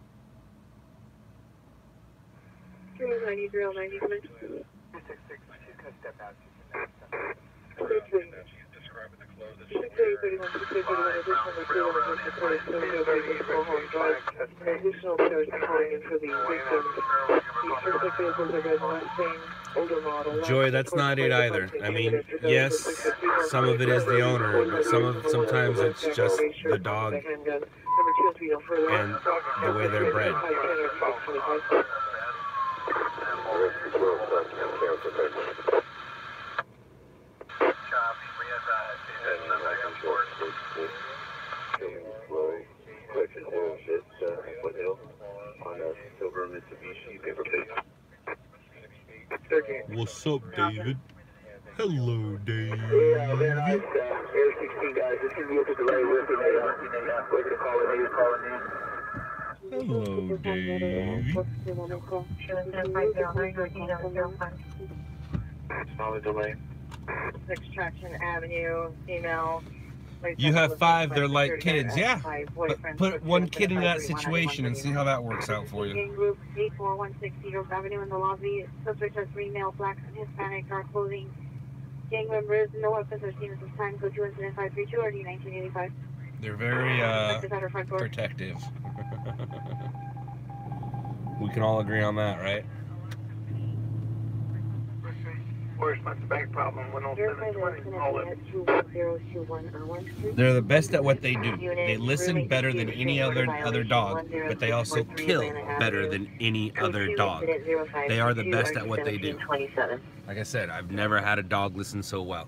reported to the. Joy, that's not it either. I mean, yes, some of it is the owner, but some of sometimes it's just the dog and the way they're bred. What's up, David? Hello, David. Yeah, man, I, Air 16 guys, this is vehicle delay, we're we're gonna call it, in. Hello, Davey. Solid delay. Extraction Avenue, female. You have five, they're like kids, yeah. But put one kid in that situation and see how that works out for you. Gang group eight four one six Cedar Avenue in the lobby. Suspect has three male, black and Hispanic, dark clothing. Gang members, no weapons are seen at this time. Go to incident five three two or D nineteen eighty five. They're very uh, Suspect is at our front door. protective. we can all agree on that, right? Where's my bank problem? Verify the 10720, incident call it. at two one zero two one Irwin Street. They're the best at what they do. They listen better than any other other dog, but they also kill better than any other dog. They are the best at what they do. Like I said, I've never had a dog listen so well.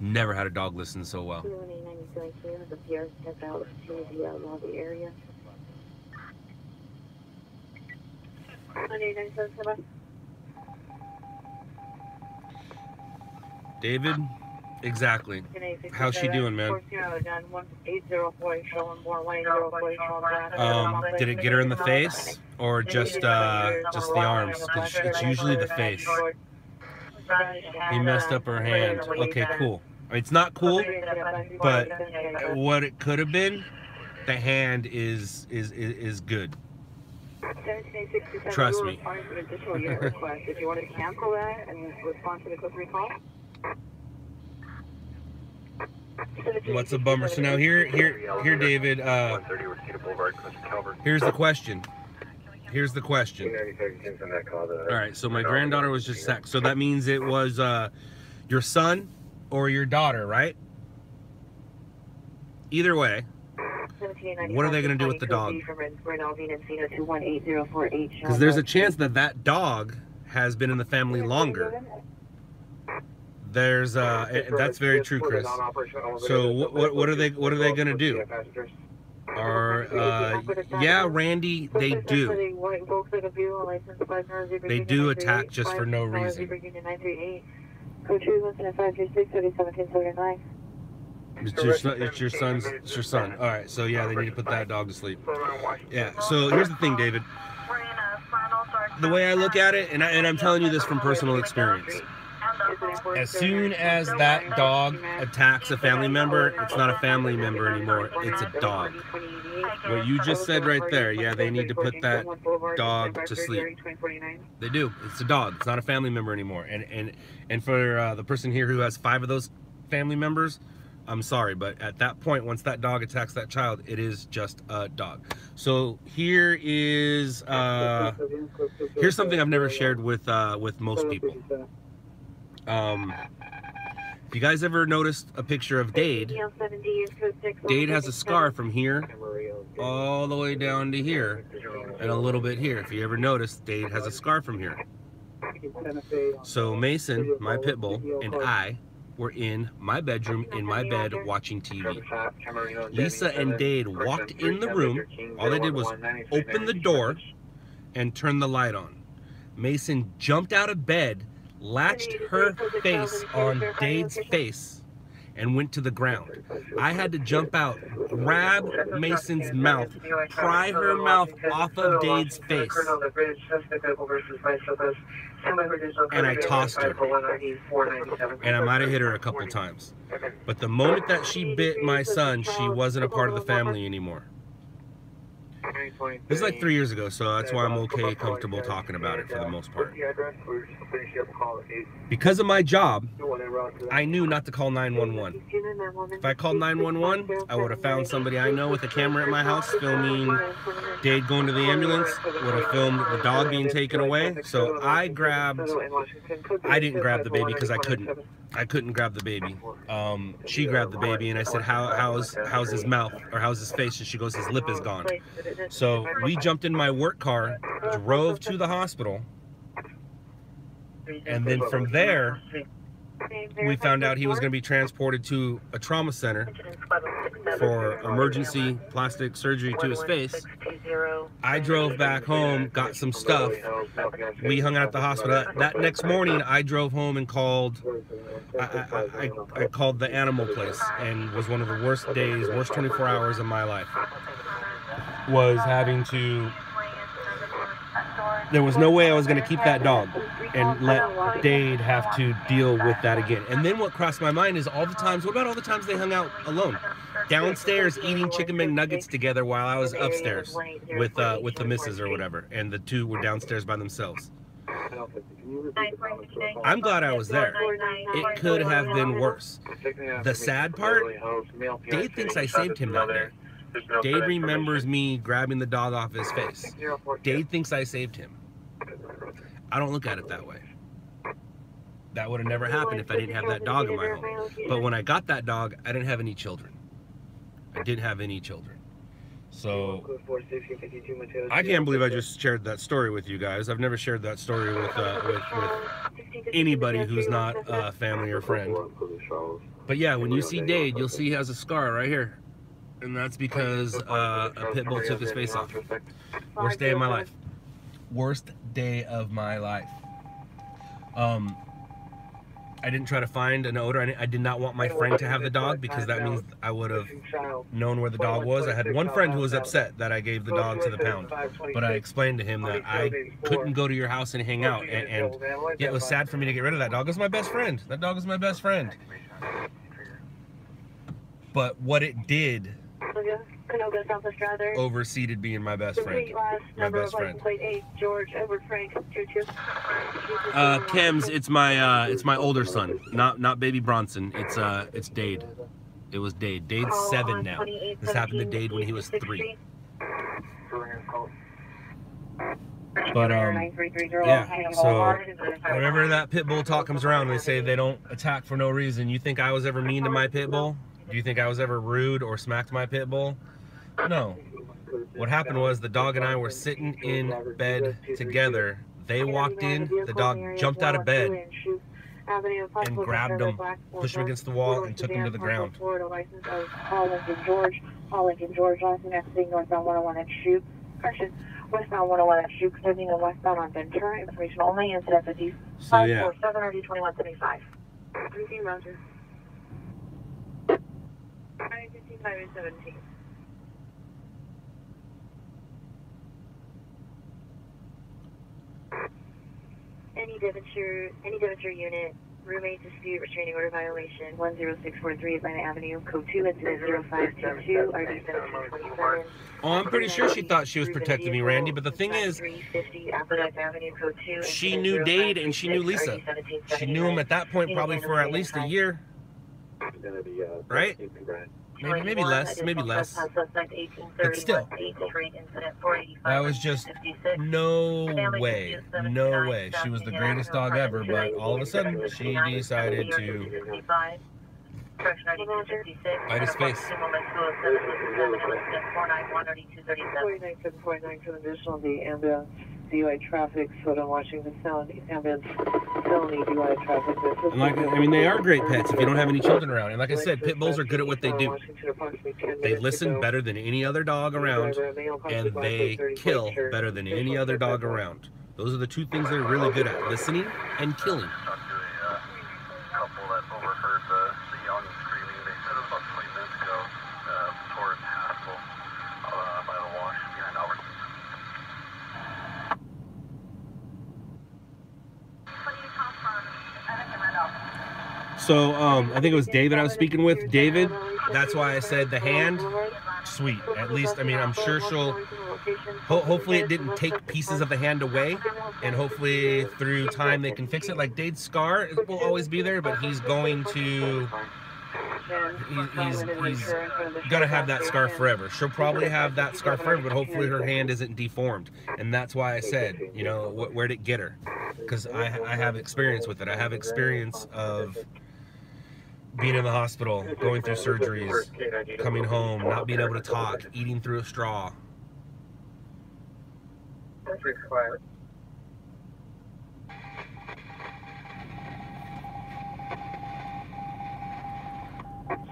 Never had a dog listen so well. Two one eight ninety seven K, the PR step out to the lobby area. One eight nine seven seven. David, exactly. How's she doing, man? Um, did it get her in the face or just uh, just the arms? 'Cause it's usually the face. He messed up her hand. Okay, cool. It's not cool, but what it could have been, the hand is is is, is good. Trust me. Additional unit request. If you want to cancel that and respond to the quick recall. What's a bummer? So now here here here, David. Uh, 130 Reseda Boulevard, Costa Calvert. here's the question. Here's the question. 295 that call, All right, so my granddaughter was just sacked. So that means it was uh, your son or your daughter, right? Either way, What are they gonna do with the dog? because there's a chance that that dog has been in the family longer. There's uh, that's very true, Chris. So what what, what are they what are they gonna do? Or uh, yeah, Randy, they do. They do attack just for no reason. Go to incident five three six thirty seventeen seventy nine. It's your son. It's your son's. It's your son. All right. So yeah, they need to put that dog to sleep. Yeah. So here's the thing, David. The way I look at it, and I, and I'm telling you this from personal experience. As soon as that dog attacks a family member, it's not a family member anymore. It's a dog. What you just said right there, yeah, they need to put that dog to sleep. They do. It's a dog. It's not a family member anymore. And and and for uh, the person here who has five of those family members, I'm sorry, but at that point, once that dog attacks that child, it is just a dog. So here is uh, here's something I've never shared with uh, with most people. Um, if you guys ever noticed a picture of Dade, Dade has a scar from here all the way down to here and a little bit here. If you ever noticed, Dade has a scar from here. So Mason, my pit bull, and I were in my bedroom in my bed watching TV. Lisa and Dade walked in the room. All they did was open the door and turn the light on. Mason jumped out of bed, latched her face on Dade's face, and went to the ground. I had to jump out, grab Mason's mouth, pry her mouth off of Dade's face, and I tossed her. And I might have hit her a couple times. But the moment that she bit my son, she wasn't a part of the family anymore. Is like three years ago, so that's why I'm okay, comfortable talking about it for the most part. Because of my job, I knew not to call 911. If I called 911, I would have found somebody I know with a camera at my house filming Dade going to the ambulance, would have filmed the dog being taken away. So I grabbed, I didn't grab the baby because I couldn't. I couldn't grab the baby. Um, she grabbed the baby, and I said, "How how's how's his mouth or how's his face?" And she goes, "His lip is gone." So we jumped in my work car, drove to the hospital, and then from there, we found out he was going to be transported to a trauma center for emergency plastic surgery to his face. I drove back home, got some stuff. We hung out at the hospital. That next morning, I drove home and called. I, I, I, called the animal place, and was one of the worst days, worst 24 hours of my life. Was having to. There was no way I was going to keep that dog and let Dade have to deal with that again. And then what crossed my mind is all the times. What about all the times they hung out alone? downstairs eating chicken McNuggets together while I was upstairs with uh, with the missus or whatever, and the two were downstairs by themselves. I'm glad I was there. It could have been worse. The sad part, Dade thinks I saved him that day. Dade remembers me grabbing the dog off his face. Dade thinks I saved him. I don't look at it that way. That would have never happened if I didn't have that dog in my home. But when I got that dog, I didn't have any children. I didn't have any children. So I can't believe I just shared that story with you guys. I've never shared that story with uh, with, with anybody who's not a family or friend. But yeah, when you see Dade, you'll see he has a scar right here, and that's because uh, a pit bull took his face off. Worst day of my life. Worst day of my life. Um, I didn't try to find an odor. I, I, did not want my friend to have the dog because that means I would have known where the dog was. I had one friend who was upset that I gave the dog to the pound, but I explained to him that I couldn't go to your house and hang out, and, and yeah, it was sad for me to get rid of that dog. It was my best friend. That dog is my best friend. But what it did Canoga, South Estrada. Overseeded being my best friend. My best friend. Plate eight, George over Frank, two two. Uh, Kems, it's my uh, it's my older son, not not baby Bronson. It's uh, it's Dade. It was Dade. Dade's seven now. This happened to Dade when he was three. But um, yeah. So whenever that pit bull talk comes around, they say they don't attack for no reason. You think I was ever mean to my pit bull? Do you think I was ever rude or smacked my pit bull? No. What happened was the dog and I were sitting in bed together. They walked in, the dog jumped out of bed and grabbed him, pushed him against the wall, and took him to the ground. Florida Holland and George, Holland and George, license exiting northbound 101 at Shoot. Correction, westbound 101 at Shoot, continuing and westbound on Ventura. Information only, incident 50 so, yeah. 547 or 2175. 13 Roger. I-15 17. Any Devonshire, any Devonshire unit, roommate dispute, restraining order violation, 10643 Atlanta Avenue, code 2, incident 0522, RD 1727. Oh, I'm pretty sure she thought she was protecting me, Randy. But the thing is, 350 Avenue, code 2, she knew Dade and she knew Lisa. She knew him at that point probably for at least a year, gonna be, uh, Right? 50 grand. maybe maybe less, maybe less. But still, That was just no way, no way. She was the greatest dog ever, but all of a sudden she decided to bite his face. 49749 for the additional the ambulance DUI traffic, photo Washington felony ambulance felony DUI traffic. And like, I mean, they are great pets if you don't have any children around. And like I said, pit bulls are good at what they do. They listen better than any other dog around, and they kill better than any other dog around. Those are the two things they're really good at: listening and killing. Talked to a uh, couple that overheard the, the young screaming. They said it was about 20 minutes ago uh, towards Haskell uh, by the wash behind Albertsons. What do you come from? I think I read off. So um, I think it was David I was speaking with. David, that's why I said the hand. Sweet. At least, I mean, I'm sure she'll. Ho- hopefully, it didn't take pieces of the hand away, and hopefully, through time, they can fix it. Like Dade's scar will always be there, but he's going to. he- He's, he's gonna have that scar forever. She'll probably have that scar forever, but hopefully her hand isn't deformed. And that's why I said, you know, wh- where'd it get her? Because I, I have experience with it. I have experience of being in the hospital, going through surgeries, coming home, not being able to talk, eating through a straw.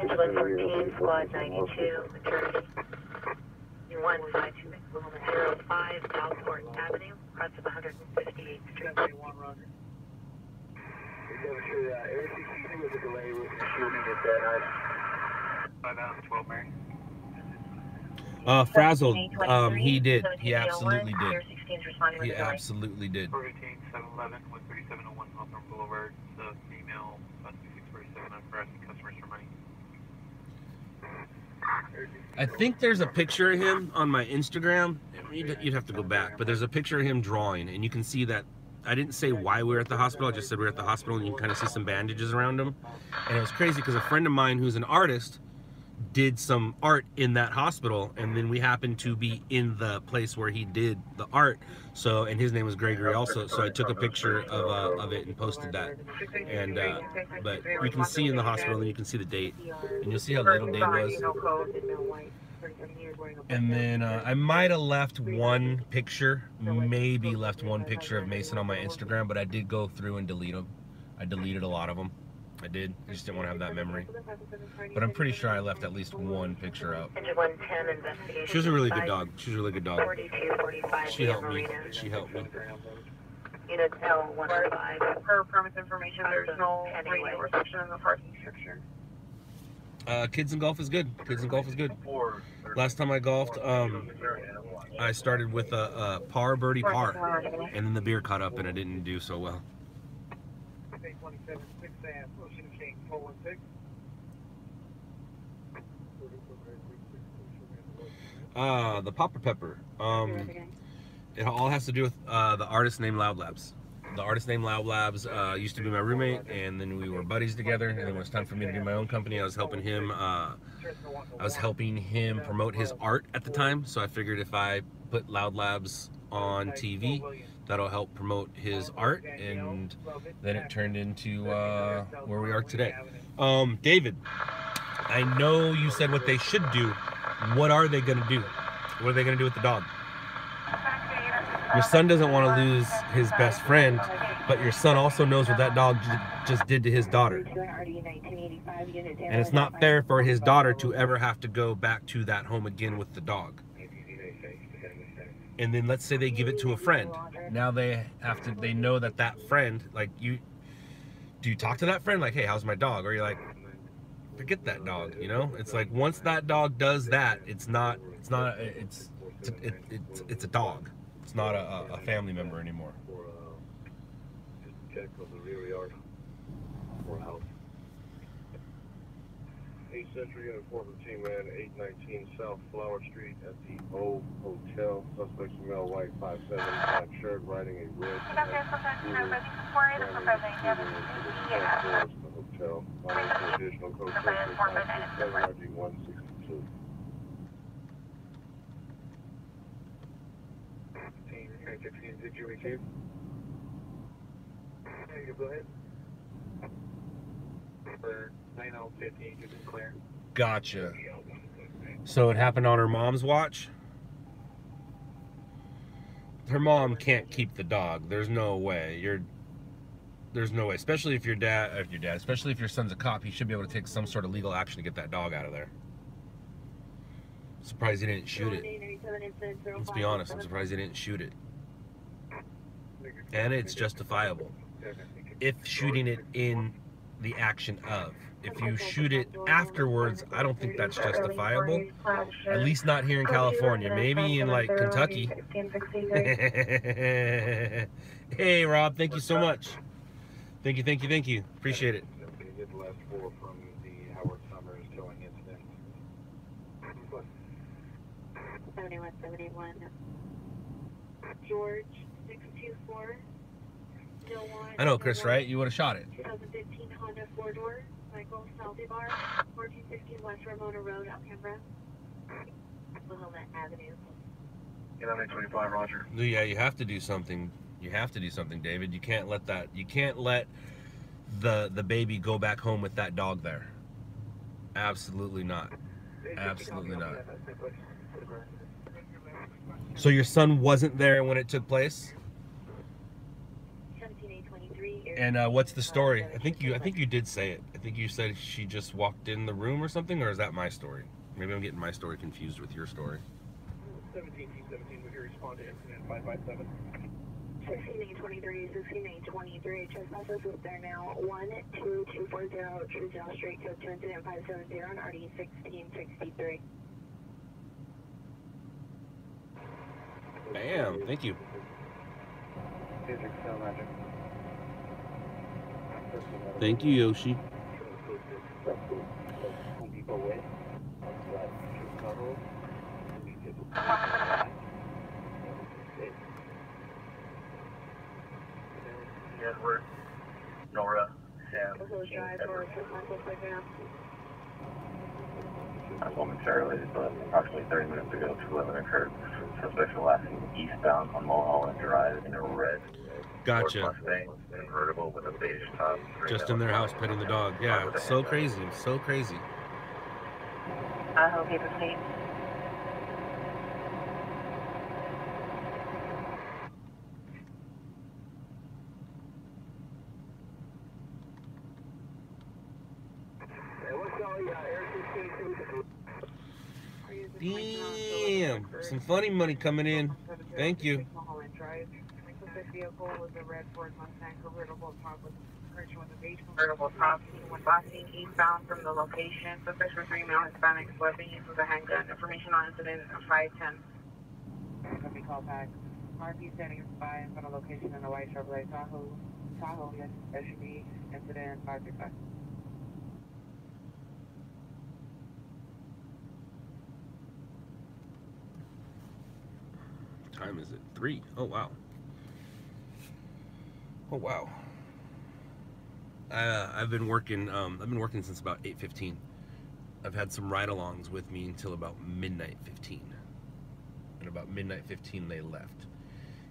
Angela 14, squad 92, maternity. 15205 Southport Avenue, across of 158th Street. Devonshire, uh, Air CCC was a delay with the shooting at that, 5012 Mary. Frazzled. Um, he did. He absolutely did. Pier 16 is responding with He absolutely did. 711 13701 Hawthorne Boulevard. The female, 2647 on harassing customers for money. I think there's a picture of him on my Instagram. You'd, you'd have to go back, but there's a picture of him drawing, and you can see that. I didn't say why we were at the hospital. I just said we were at the hospital, and you can kind of see some bandages around him. And it was crazy because a friend of mine who's an artist did some art in that hospital, and then we happened to be in the place where he did the art. So, and his name was Gregory also. So I took a picture of uh, of it and posted that. And uh, but you can see in the hospital, and you can see the date, and you'll see how little Dade was. And then uh, I might have left one picture, maybe left one picture of Mason on my Instagram, but I did go through and delete them. I deleted a lot of them. I did. I just didn't want to have that memory. But I'm pretty sure I left at least one picture out. Engine 110. She was a really good dog. She was a really good dog. She helped me. She helped me. Unit L105. Per premise information, there's no Anyway. radio reception in the parking structure. Uh, kids in golf is good. Kids in golf is good. Last time I golfed, um, I started with a, a par birdie par, and then the beer caught up, and I didn't do so well. 27 6 and Ocean King 416. Uh, the Papa Pepper. Um, it all has to do with uh, the artist named Loud Labs. The artist named Loud Labs uh, used to be my roommate, and then we were buddies together. And then when it was time for me to do my own company, I was helping him. Uh, I was helping him promote his art at the time, so I figured if I put Loud Labs on TV, that'll help promote his art, and then it turned into uh, where we are today. Um, David, I know you said what they should do. What are they gonna do? What are they gonna do with the dog? Your son doesn't want to lose his best friend, but your son also knows what that dog just did to his daughter. And it's not fair for his daughter to ever have to go back to that home again with the dog. And then let's say they give it to a friend. Now they have to, they know that that friend, like you, do you talk to that friend? Like, hey, how's my dog? Or you're like, forget that dog. You know, it's like once that dog does that, it's not, it's not, it's, it's, it, it's, it's a dog. It's not a, a- a family member anymore. For, uh, just check on the rear yard for a house. Eight Century Uniform Team Man, eight nineteen South Flower Street at the O Hotel. Suspects male, white, five seven, black shirt, riding a red. Good afternoon, Sultan Number 4 1015, did you receive? Yeah, you go ahead. For 9015, you clear. Gotcha. So it happened on her mom's watch? Her mom can't keep the dog. There's no way. You're there's no way, especially if your dad, uh, if your dad, especially if your son's a cop, he should be able to take some sort of legal action to get that dog out of there. I'm surprised he didn't shoot it. Let's be honest, I'm surprised he didn't shoot it. And it's justifiable. If shooting it in the action of. If you shoot it afterwards, I don't think that's justifiable. At least not here in California. Maybe in like Kentucky. hey Rob, thank you so much. Thank you, thank you, thank you. Appreciate it. We get the last four from the Howard Summers towing incident. 7171. George 624. I know, Chris, right? You would have shot it. 2015 Honda four door. Michael Saldivar, 1415 West Ramona Road, Alhambra. Willamette Avenue. 1125, Roger. Yeah, you have to do something. You have to do something, David. You can't let that. You can't let the the baby go back home with that dog there. Absolutely not. Absolutely not. So your son wasn't there when it took place. And uh, what's the story? I think you. I think you did say it. I think you said she just walked in the room or something, or is that my story? Maybe I'm getting my story confused with your story. 17, 17, would you respond to incident 557? 16823, 16823. Trespassers is there now. 12240 Truesdale Street, code 2 incident 570 on RD 1663. Bam. Thank you. District Cell Magic. Thank you, Yoshi. Edward, Nora, Sam. Michael Uh, momentarily, but approximately 30 minutes ago, 211 occurred. Suspects were seen eastbound on Mulholland Drive in a red Gotcha. Convertible with a beige top. Just in their house petting the dog. Yeah, it's so crazy. So crazy. I hope you proceed. Damn. Some funny money coming in. Thank you. Mulholland Drive. This vehicle was a red Ford Mustang convertible top with commercial with a beige convertible top. When last seen eastbound from the location, suspects were three male Hispanics weapon used as a handgun. Information on incident 510. Let me call back. RP standing by in front of location in the white Chevrolet Tahoe. Tahoe yes, SUV incident 535. time is it? Three. Oh wow. Oh wow. Uh, I've been working. Um, I've been working since about eight fifteen. I've had some ride-alongs with me until about midnight fifteen. And about midnight fifteen, they left.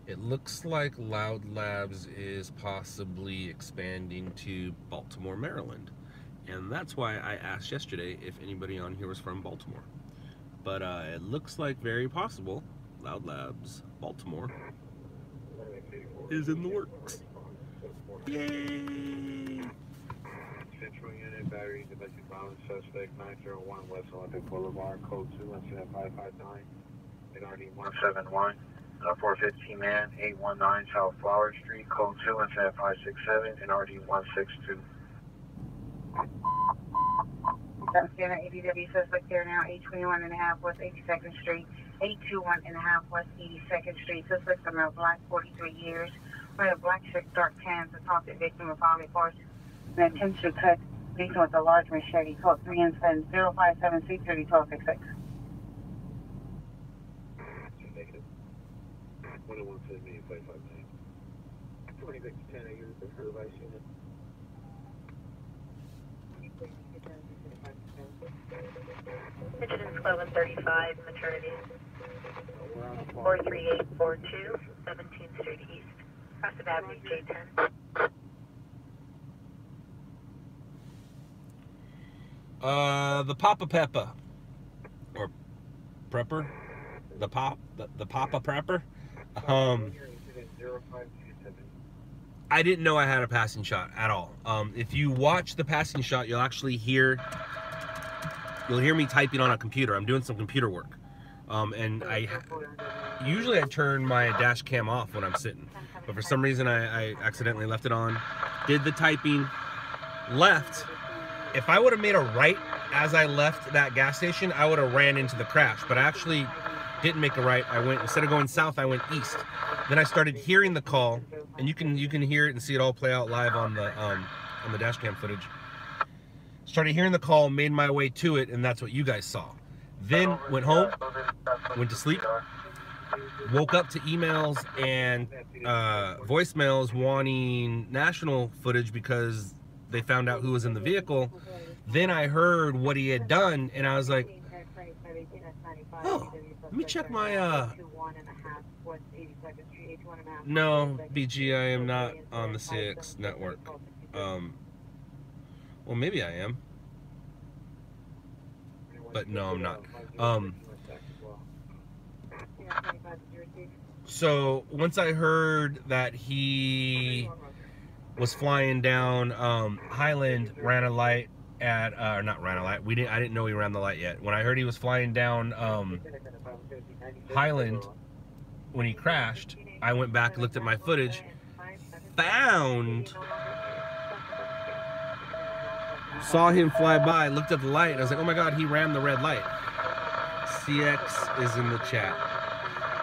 It looks like Loud Labs is possibly expanding to Baltimore, Maryland, and that's why I asked yesterday if anybody on here was from Baltimore. But uh, it looks like very possible Loud Labs, Baltimore, is in the works. Yay! Central Unit, battery, domestic violence suspect, 901 West Olympic Boulevard, code 2, incident 559, and RD 171. Uh, 415 man, 819 South Flower Street, code 2, incident 567, and RD 162. That's Sienna ADW suspect there now, 821 and a half West 82nd Street, 821 and a half West 82nd Street. Suspect from a black, 43 years, spread of black shirt, dark pants, tans, assaulted victim of violent force, and attempts to cut victim with a large machete. called 3 incident 057 21 to the million, 10 the vice unit. Incidents 1135, maternity. 43842, 17th Street East. Avenue, J10. Uh, the Papa Peppa, or Prepper, the pop, the, the Papa Prepper. Um. I didn't know I had a passing shot at all. Um, if you watch the passing shot, you'll actually hear, you'll hear me typing on a computer. I'm doing some computer work, um, and I usually I turn my dash cam off when I'm sitting, but for some reason I, I accidentally left it on. Did the typing, left. If I would have made a right as I left that gas station, I would have ran into the crash. But I actually didn't make a right. I went instead of going south, I went east. Then I started hearing the call, and you can you can hear it and see it all play out live on the um, on the dash cam footage. Started hearing the call, made my way to it, and that's what you guys saw. Then went home, went to sleep, woke up to emails and uh, voicemails wanting national footage because they found out who was in the vehicle. Then I heard what he had done, and I was like, oh, let me check my. Uh... No, BG, I am not on the CX network. Um, well, maybe I am, but no, I'm not. Um, so once I heard that he was flying down um, Highland, ran a light at, uh, not ran a light. We didn't. I didn't know he ran the light yet. When I heard he was flying down um, Highland when he crashed, I went back and looked at my footage, found, saw him fly by, looked at the light. And I was like, oh my god, he ran the red light. CX is in the chat.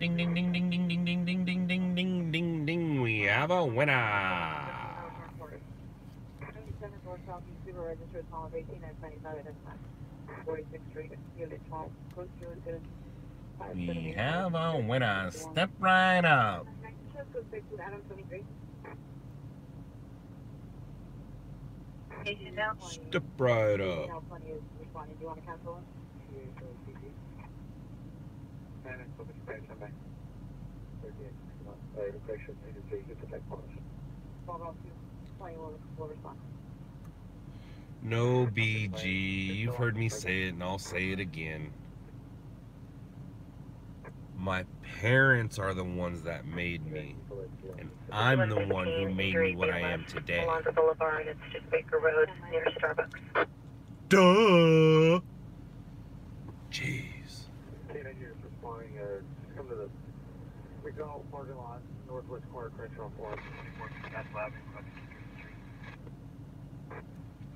Ding ding ding ding ding ding ding ding ding ding ding ding ding. We have a winner. 97 North Southeast, Subaru registered small of 18 at 25 at 46th Street, Unit 12, close to We have a winner. Step right up. Adam 23. Station down. Step right up. No BG, you've heard me say it and I'll say it again. My parents are the ones that made me, and I'm the one who made me what I am today. Duh! Jeez. McDonald parking lot, northwest corner, Crenshaw Farm.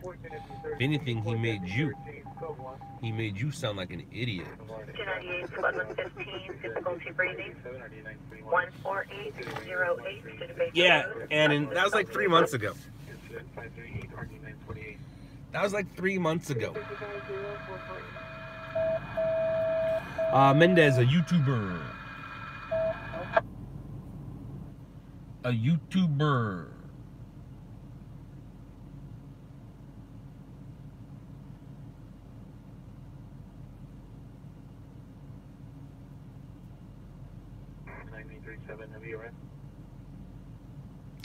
If anything, he made you. He made you sound like an idiot. 298, 1115, difficulty breathing. 14808, Studebaker Yeah, and in, that was like three months ago. Incident five three eight, RD nine twenty-eight. That was like three months ago. Uh, Mendez, a YouTuber. a YouTuber.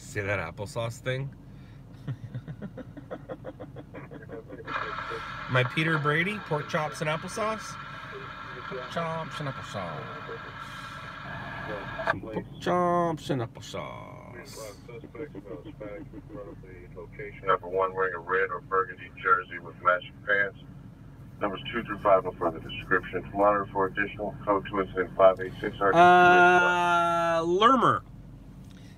See that applesauce thing? My Peter Brady, pork chops and applesauce? Pork chops and applesauce. Pork chops and applesauce. Suspect, male Hispanic, in front of the location. Number one, wearing a red or burgundy jersey with matching pants. Numbers two through five are for the description. To monitor for additional code to incident 586. Uh, Lermer.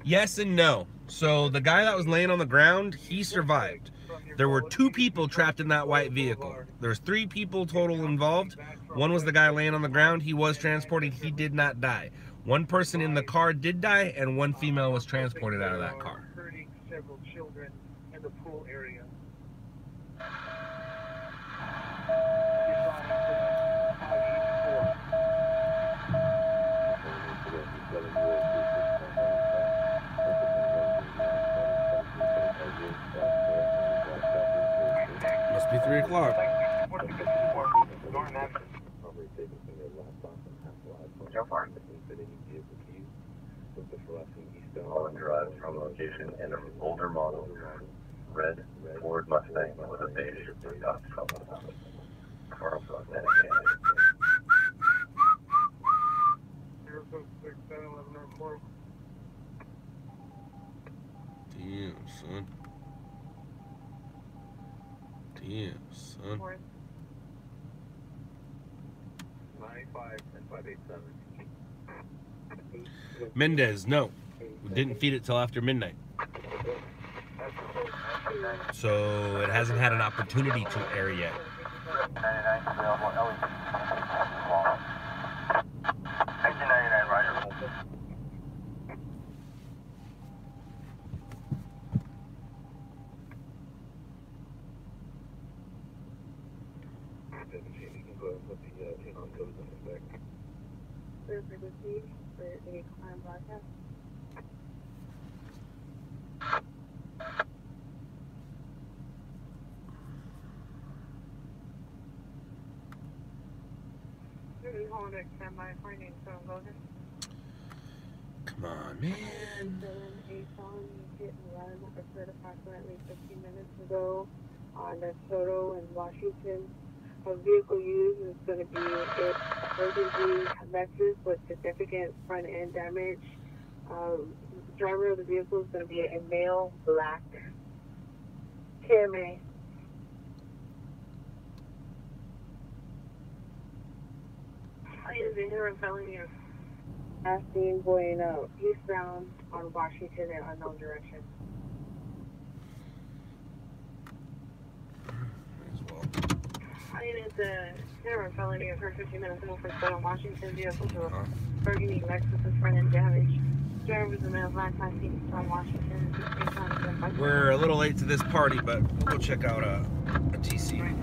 Yes and no. So the guy that was laying on the ground, he survived. There were two people trapped in that white vehicle. There's three people total involved. One was the guy laying on the ground. He was transported. He did not die. One person in the car did die, and one female was transported out of that car. Hurting several children in the pool area. Must be three o'clock. So far. Holland Drive from location in an older model, red Ford Mustang with a beige exhaust cover. Car was authenticated. Zero six six seven eleven oh four. Damn, son. Damn, son. Nine five and five eight seven. Mendez, no. Didn't feed it till after midnight. So it hasn't had an opportunity to air yet. 1999 Ryder. Seventeen, you can go ahead and put the, uh, ten on codes in effect. Clear frequency for a climb broadcast. Holodeck standby for name, so go ahead. Come on, man. Dylan, a felony hit and run occurred approximately 15 minutes ago on DeSoto in Washington. A vehicle used is going to be a emergency Lexus with significant front end damage. Um, the driver of the vehicle is going to be a male black Camry. Is there a felony or Asking going uh, eastbound on Washington in unknown direction. I mean, it's a terror felony occurred 15 minutes ago for stolen Washington vehicle to a burgundy Lexus with front end damage. Driver was male black class C from Washington. We're a little late to this party, but we'll go check out a, a TC.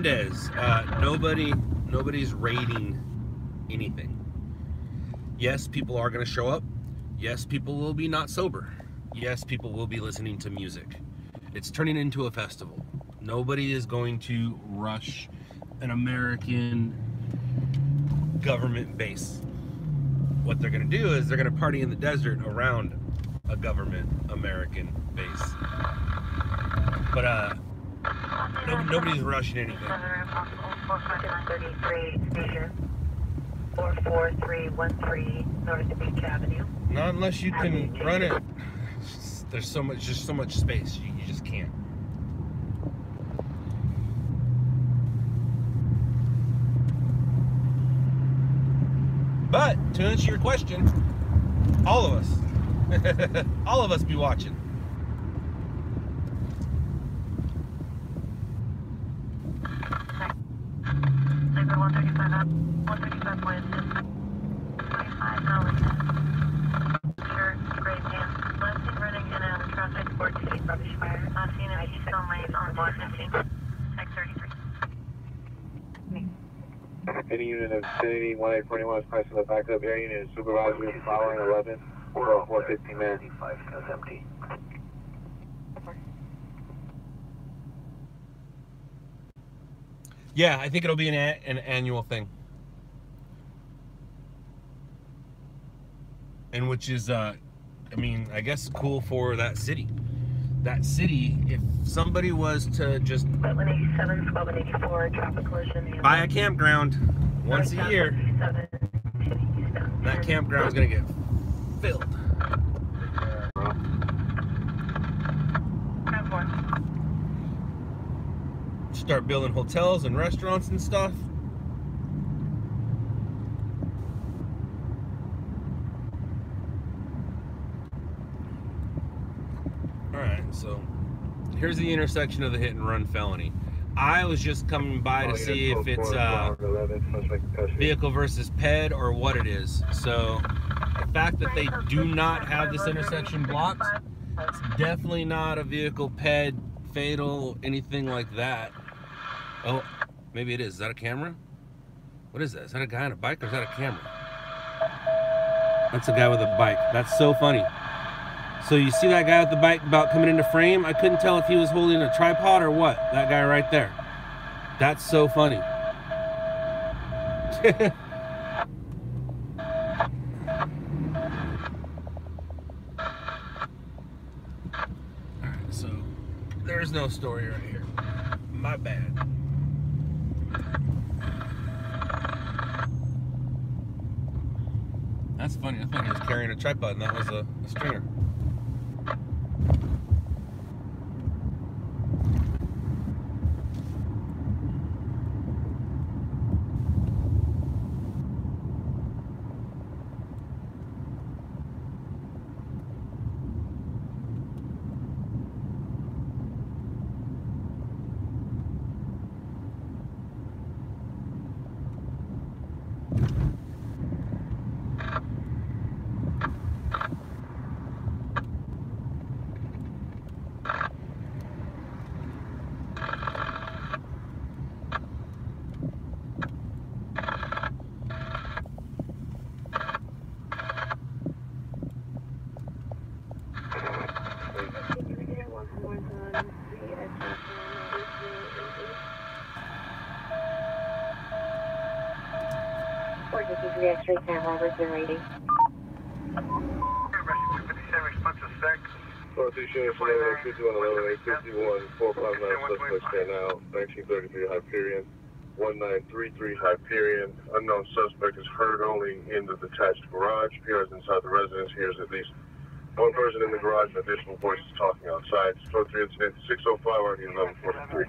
Mendez. Uh, nobody, nobody's rating anything. Yes, people are going to show up. Yes, people will be not sober. Yes, people will be listening to music. It's turning into a festival. Nobody is going to rush an American government base. What they're going to do is they're going to party in the desert around a government American base. But uh, no, nobody's rushing anything. 633 Station, 44313 North Beach Avenue. Not unless you can run it. There's so much, just so much space. You, you just can't. But to answer your question, all of us, all of us be watching. 1821 is of the backup area unit is following 11 for 415 minutes. That's. Yeah, I think it'll be an, an annual thing. And which is, uh, I mean, I guess cool for that city. That city, if somebody was to just... collision. Buy a campground once a year that campground's gonna get filled. Start building hotels and restaurants and stuff. All right, so here's the intersection of the hit and run felony. I was just coming by to see if it's uh, vehicle versus ped or what it is. So the fact that they do not have this intersection blocked, it's definitely not a vehicle ped, fatal, anything like that. Oh, maybe it is. Is that a camera? What is that? Is that a guy on a bike or is that a camera? That's a guy with a bike. That's so funny. So you see that guy with the bike about coming into frame? I couldn't tell if he was holding a tripod or what. That guy right there. That's so funny. Alright, so there's no story right here. My bad. That's funny. I thought he was carrying a tripod and that was a, a stringer. 453 X-ray Sam Roberts, 080. Four two sheriff, eleven eight fifty one, eleven eight fifty one, four five nine suspect stand out, nineteen thirty three Hyperion, one nine three three Hyperion. Unknown suspect is heard only in the detached garage. PR is inside the residence. Here's at least one person in the garage and additional voices talking outside. Code three incident six oh five RD eleven forty three.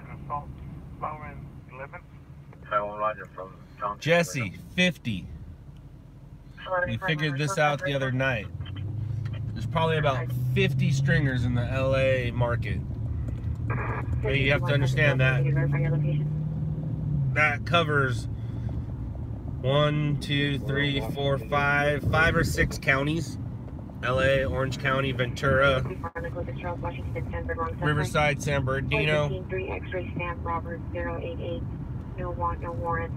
Taiwan Roger from Johnson. Jesse, 50. We figured this out the other night. There's probably about 50 stringers in the LA market. But you have to understand that Verify your location. that covers one, two, three, four, five, five or six counties. LA, Orange County, Ventura. Riverside, San Bernardino. 3 X-ray stamp Robert 088. No want, no warrant.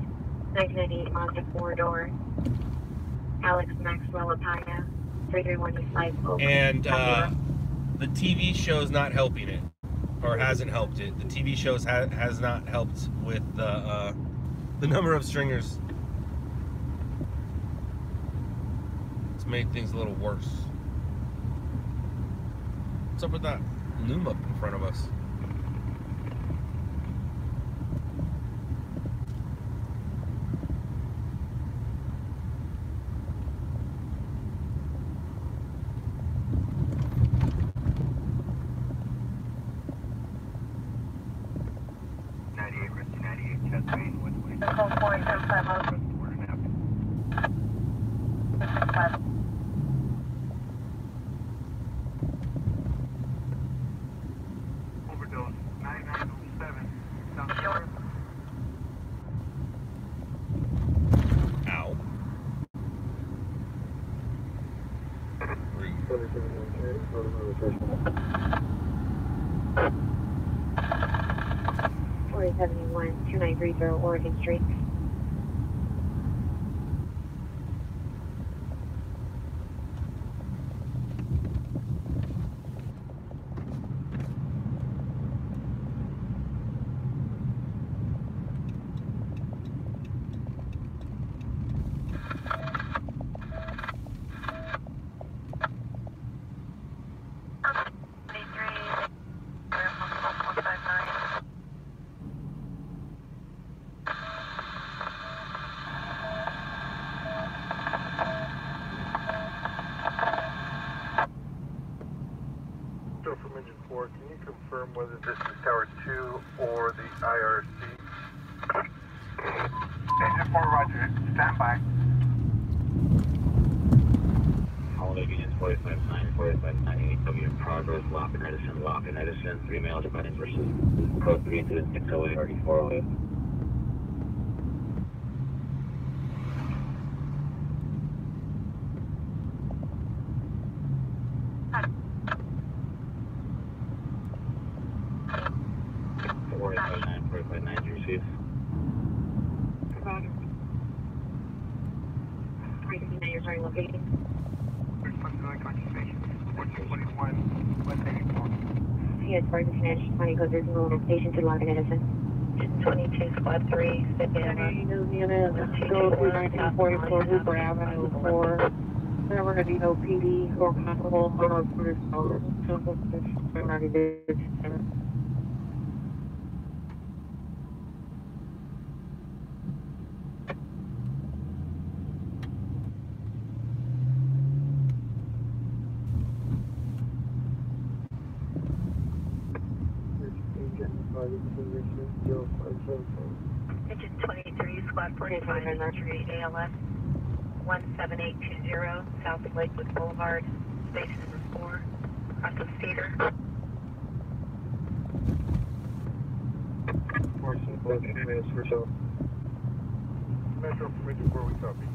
1998 Mazda 4 door. Alex Maxwell Apaya. 331 East Life. And uh, the TV show's not helping it, or hasn't helped it. The TV shows ha- has not helped with the uh, the number of stringers. It's made things a little worse. What's up with that loom up in front of us? Code 4750. Overdose, 9907. Ow. Forty seventy one three zero Oregon Street. So from engine four, can you confirm whether this is tower two or the IRC? Engine 4, roger. Stand by. Holiday units 459, 459, W in progress, lock in Edison, lock in Edison, three males running versus code 3 incident 608, RD 408. Four eight five nine, four eight five nine, receive. Three fifty nine, your starting location. Response to electronic station. 1421, West 84. Yes, Barton Code Zero Zero Station to Logan Edison. 22 Squad 3, Savannah. Unit, go through 1944 Hooper Avenue for San Bernardino PD or Constable Honor Police Officer. Simple, it's 90 days. Engine 23, Squad 45, Street, ALS 17820, South Lakewood Boulevard, station number 4, across the Cedar. Metro from engine four, we copy.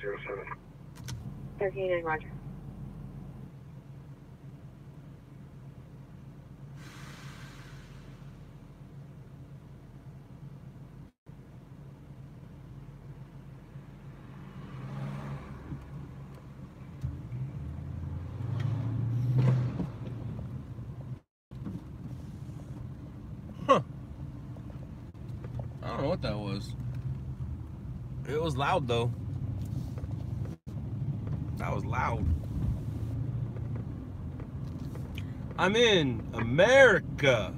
0607? 1389, Roger. Huh. I don't know what that was. It was loud though. Was loud. I'm in America.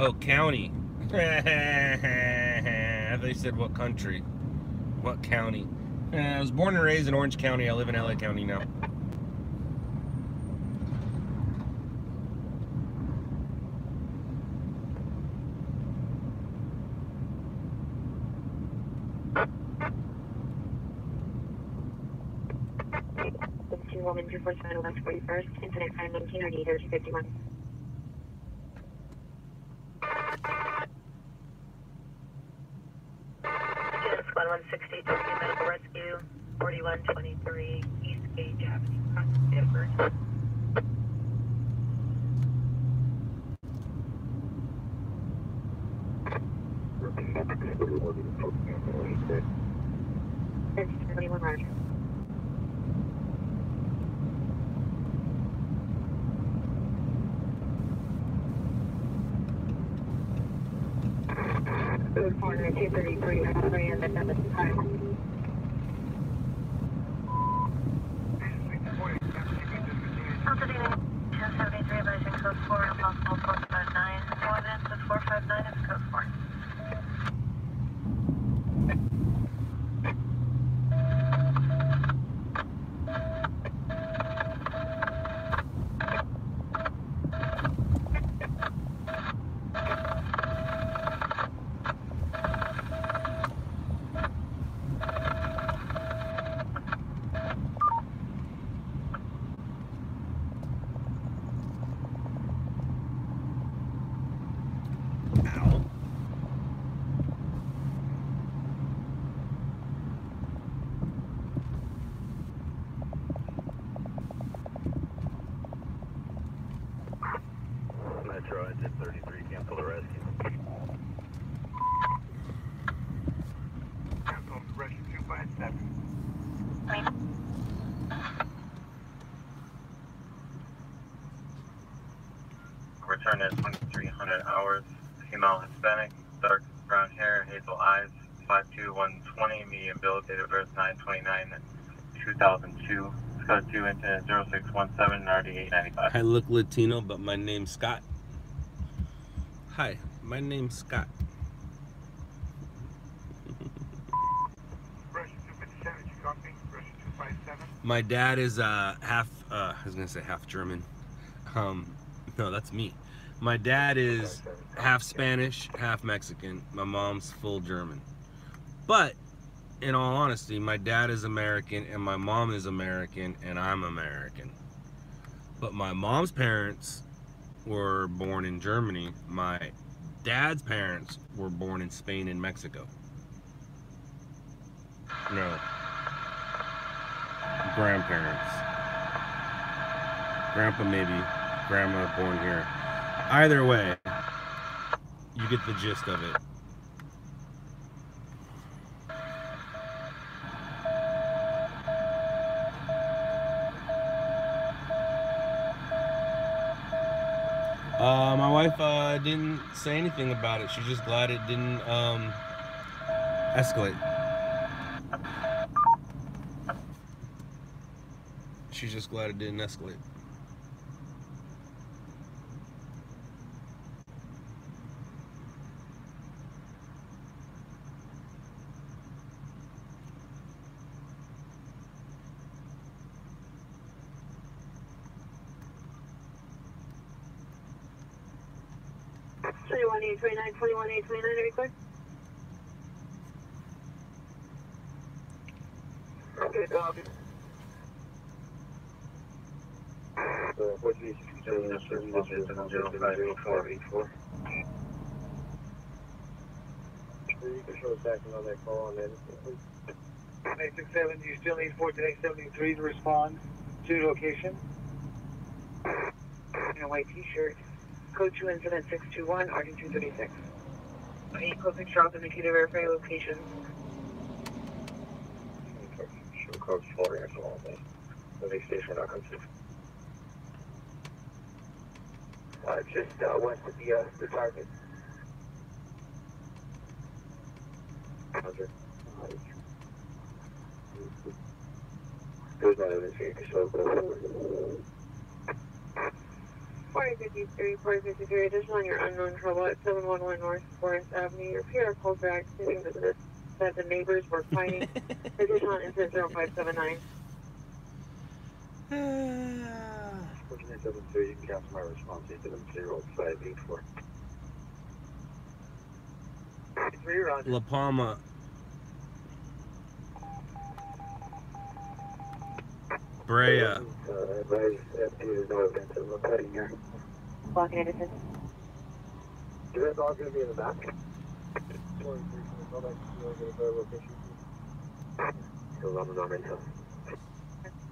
Oh, county. they said what country? What county? Eh, I was born and raised in Orange County. I live in LA County now. Two woman, two four seven, West Forty First, incident time nineteen ninety, thirty fifty one. Units 1160, Tokyo Medical Rescue, 4123 East Gage Avenue, Bedford. Thirteen seventy one, Roger. Corner two thirty three, three and the time. Altitude 1073, advising code 4, impossible 459. Coordinates is 459 is code 4. Ow. Metro engine 33, cancel the rescue. Cancel rescue 257. Return at 2300 hours. Female Hispanic, dark brown hair, hazel eyes, 52120, medium build, date of birth 929 2002. Scott 2 incident 0617 RD895. I look Latino, but my name's Scott. Hi, my name's Scott. Russia 257, you copy? Russia 257. My dad is uh, half. Uh, I was gonna say half German. Um, no, that's me. My dad is half Spanish, half Mexican. My mom's full German. But in all honesty, my dad is American and my mom is American and I'm American. But my mom's parents were born in Germany. My dad's parents were born in Spain and Mexico. No. Grandparents. Grandpa maybe. Grandma born here. Either way, you get the gist of it. Uh, my wife uh, didn't say anything about it. She's just glad it didn't um, escalate. She's just glad it didn't escalate. Twenty-one eight twenty-nine, twenty-one eight twenty-nine, record. Okay, uh, copy. Uh, the Portuguese 00484. you can show us back on that call on that. please? 967, you still need 1473 to respond to location? In a white t-shirt. Code 2 incident 621, RD236. Eight code 6 drop indicator verify location. Show code four years old. Moving station not complete. Uh, just, uh, west of the, uh, the target. There's no evidence here to show the 4053, 4053, additional on your unknown trouble at 711 North Forest Avenue. Your PR called back stating that the, that the neighbors were fighting. additional on incident 0579. Fourteen seven three, you can cancel my response, incident zero five eight four. Three, Roger. La Palma. Brea. Uh, advise, there's no evidence of a cutting here. Blocking it, it's You guys all gonna be in the back? Still on the number until.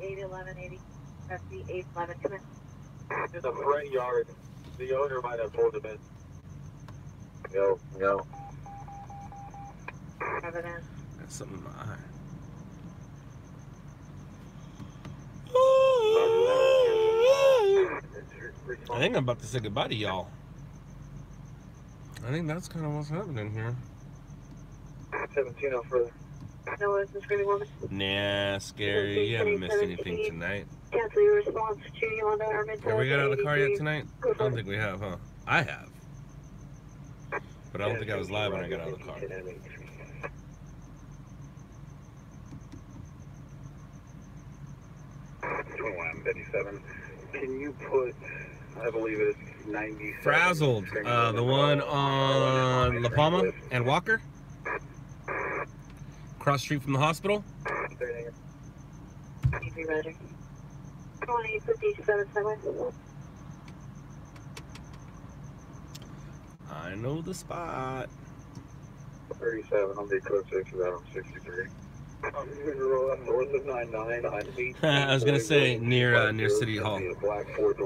81180, that's the 811, come in. In the front yard, the owner might have pulled him in. Go, go. Evidence. That's something in my eye. I think I'm about to say goodbye to y'all. I think that's kind of what's happening here. 17 out further. No, it's a screaming woman. Nah, scary. You haven't missed anything tonight. Cancel your response to Yolanda Armenta. Have we got out of the car yet tonight? I don't think we have, huh? I have. But I don't think I was live when I got out of the car. Twenty-one fifty-seven. Can you put, I believe it's 90. Frazzled, uh, the one on La Palma and Walker. Cross street from the hospital. I know the spot. 37 I'll be closer on the eclipse, 63. I was gonna say near, uh, near City Hall.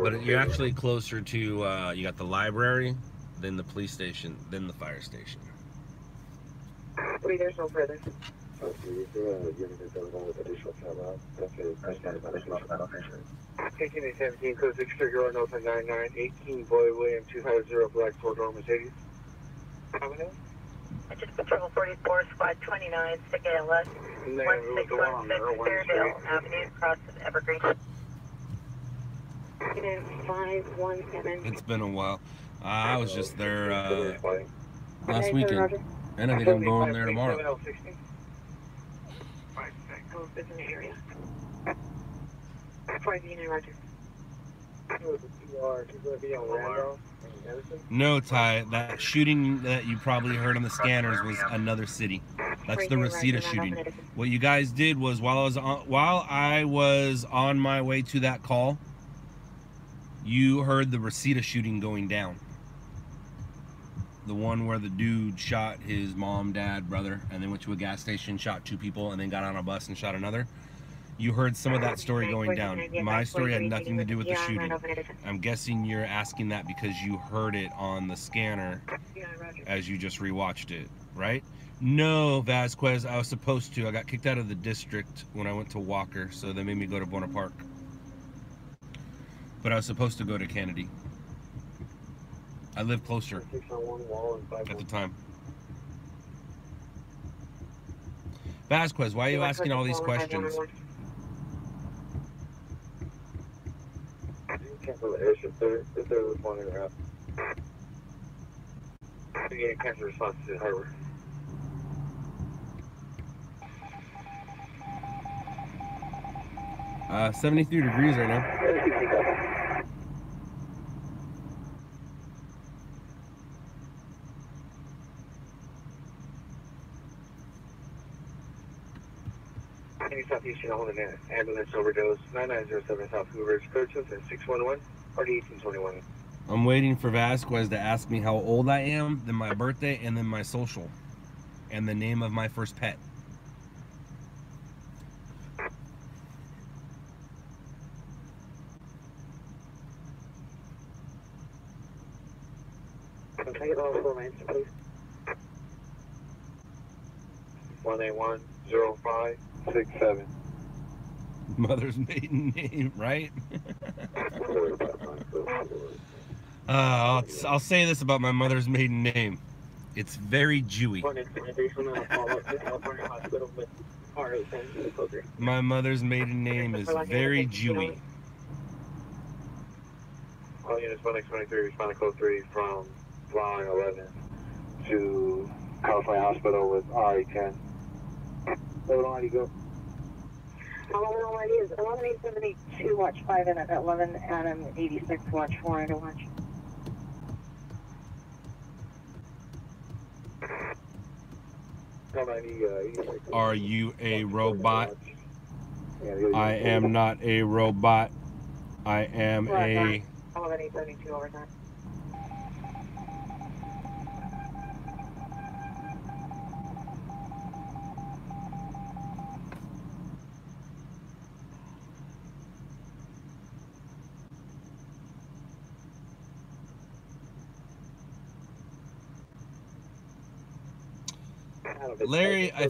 But you're actually closer to, uh, you got the library, then the police station, then the fire station. Three, there's no further. Taking a 17, code 6 trigger on open 99, 18 Boy William 250 Black Mercedes. Avenue. Just Patrol 44, Squad 29, Stick ALS, it was the one on 1616 there, one Fairdale street. Avenue, across from Evergreen. Unit 517. It's been a while. Uh, I was just there uh, last weekend, and I think I'm going there tomorrow. 7060. Oh, it's in the area. 5 unit, Roger. You are going to be on Randolph and Edison. No, Ty, that shooting that you probably heard on the scanners was another city. That's the Reseda shooting. What you guys did was while I was on, while I was on my way to that call, you heard the Reseda shooting going down. The one where the dude shot his mom, dad, brother, and then went to a gas station, shot two people, and then got on a bus and shot another. You heard some of that story going down. My story had nothing to do with the shooting. I'm guessing you're asking that because you heard it on the scanner as you just rewatched it, right? No, Vasquez, I was supposed to. I got kicked out of the district when I went to Walker, so they made me go to Buena Park. But I was supposed to go to Kennedy. I lived closer Six on one wall and five at the time. Vasquez, why are you asking all these questions? Cancel the airship there, if they're responding to that. You get a cancel response to the harbor. Uh, 73 degrees right now. Any Southeastern holding an ambulance overdose. 9907 South Hoover, Purchase and 611, party 1821. I'm waiting for Vasquez to ask me how old I am, then my birthday, and then my social. and the name of my first pet. Can I get all four please? One eight one zero five six seven. Mother's maiden name, right? uh, I'll, I'll say this about my mother's maiden name. It's very Jewy. One intimidation on a follow-up to California Hospital with R810 code 3. My mother's maiden name is very Jewy. All units one X twenty three responding code three from line eleven to California Hospital with RA ten. Hold on, you go. 11 is 11872, watch 5 in at 11, Adam 86, watch 4 into watch. Call 90, uh, 86. Are you a robot? Yeah, the other I am not a robot. I am a. 11872 over time. Larry, I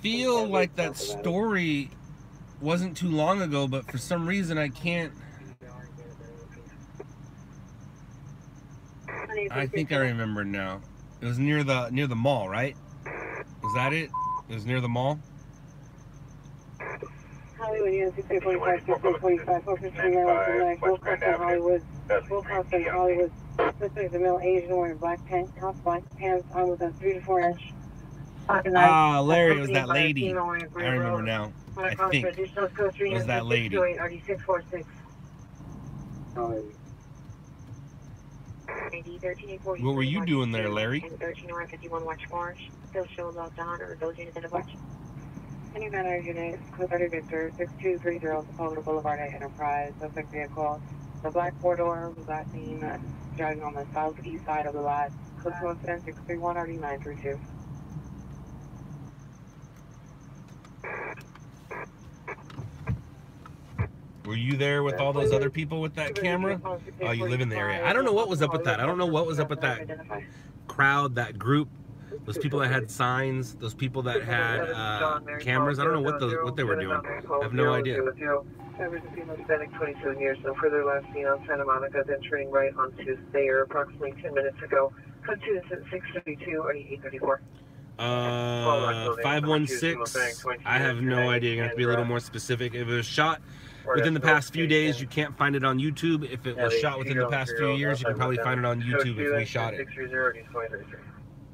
feel like that story wasn't too long ago, but for some reason I can't. I think I remember now. It was near the near the mall, right? Was that it? It was near the mall. Hollywood, unit 6845, 6845, focus to Maryland tonight, full cost on Hollywood, full cost on Hollywood. Suspect is a male Asian wearing black tank top, black pants, on with a 3 to 4 inch. Ah, uh, Larry, it was that lady. I remember now. I think it was that lady. What were you doing there, Larry? Any manner unit, Victor, 6230 Boulevard at Enterprise, vehicle. The black four door was that seen driving on the southeast side of the lot. Close to Were you there with all those other people with that camera? Oh, you live in the area. I don't know what was up with that. I don't know what was up with that crowd, that group, those people that had signs, those people that had uh, cameras. I don't know what the what they were doing. I have no idea. Average female Hispanic, 27 years, no further last seen on Santa Monica, then turning right onto Thayer approximately 10 minutes ago. Code 2 is at 632 or 834. Uh, 516. I have no idea. To have to be a little more specific. If it was shot within the past few days, you can't find it on YouTube. If it was shot within the past few years, you can probably find it on YouTube if we shot it.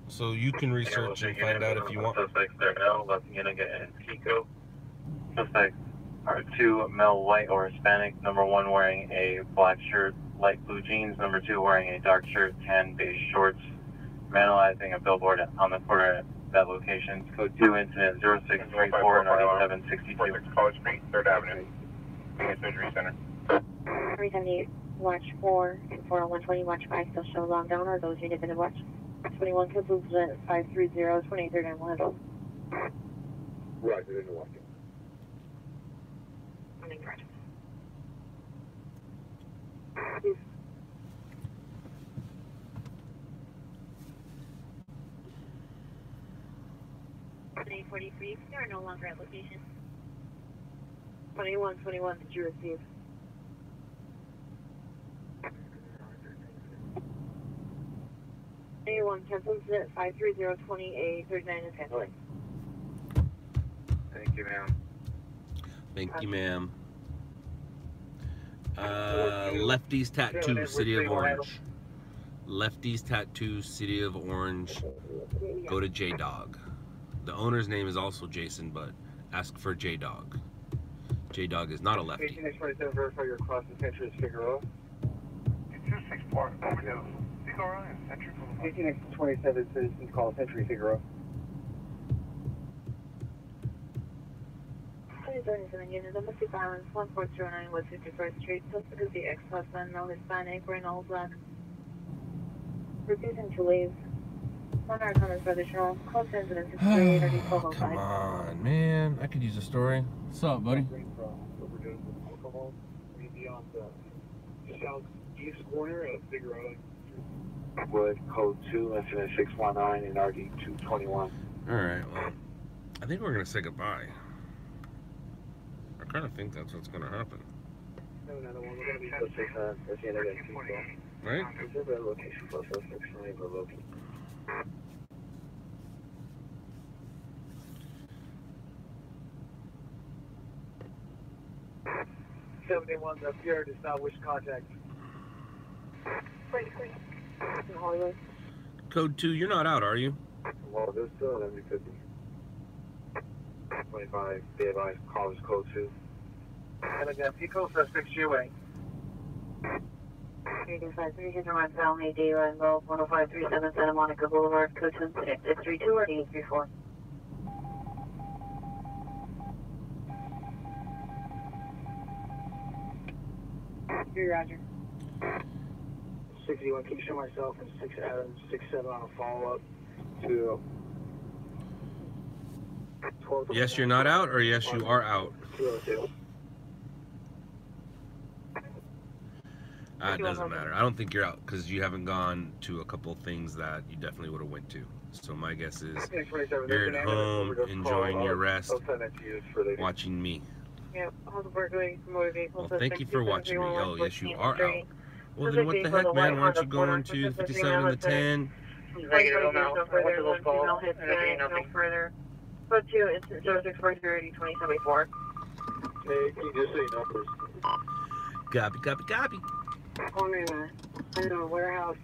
So you can research and find out if you want. Suspects there now, La Cienega and Pico. Suspects are two male white or Hispanic. Number one wearing a black shirt, light blue jeans. Number two wearing a dark shirt, tan beige shorts vandalizing a billboard on the corner at that location. Code 2 incident 0634 and College Street, 3rd Avenue. Surgery Center. 378, watch 4 and 40120, watch 5 still show long down or those units in the watch. 21 Code two 530 23rd and Little. Roger, didn't watch it. 43, you are no longer at location. 2121, did you receive? Anyone, cancel incident 53020A, 39 is handling. Thank you, ma'am. Thank you, uh, ma'am. Uh, Lefty's Tattoo, City of Orange. Lefty's Tattoo, City of Orange. Go to J Dog. The owner's name is also Jason, but ask for J Dog. J Dog is not a lefty. 1827, verify your cross and century is Figueroa. 264, overdose. Figueroa and Century Boulevard. 1827, citizens call Century Figueroa. 27 units, domestic violence, 1409 West 51st Street, suspect is the ex-husband, no Hispanic, wearing all black. Refusing to leave. One hour comments for additional call sends and six three eight thirty twelve oh Come on, man. I could use a story. What's up, buddy? Overdose of alcohol. Maybe on the southeast corner of Figueroa. Wood code two, incident six one nine and RD two twenty one. All right. Well, I think we're gonna say goodbye. I kind of think that's what's gonna happen, Another one. We're gonna be So six nine, that's the end of that two right? Is there a location for suspect sign or location? Seventy-one, the Pierre does not wish contact. In Hollywood. Code two. You're not out, are you? Well, there's still an empty fifty. Twenty-five, be advised, call is code two. And again, vehicle suspects GOA. Three two five three Hinder One Valley D Run Road one oh five three seven Santa Monica Boulevard, code six three two or eight three four. Three Roger. Sixty-one, can you show myself and six Adams, six seven on a follow-up to. 12 Yes, you're not out, or yes, you are out. 202. Uh, it doesn't matter. I don't think you're out because you haven't gone to a couple things that you definitely would have went to. So my guess is you're at home enjoying your rest, I'll send that to you for later. watching me. Yep, Holdenburg going for motor. Well, thank you for watching me. Oh, yes, you are out. Well, then what the heck, man? Why aren't you Honda going to 57 and the 10? Negative, no, no further, those no calls. hit, Nothing, no nothing. further. Code two, incident zero six four zero eighty twenty seventy four. Hey, can you just say numbers? Copy, copy, copy. Corner, uh, under a warehouse,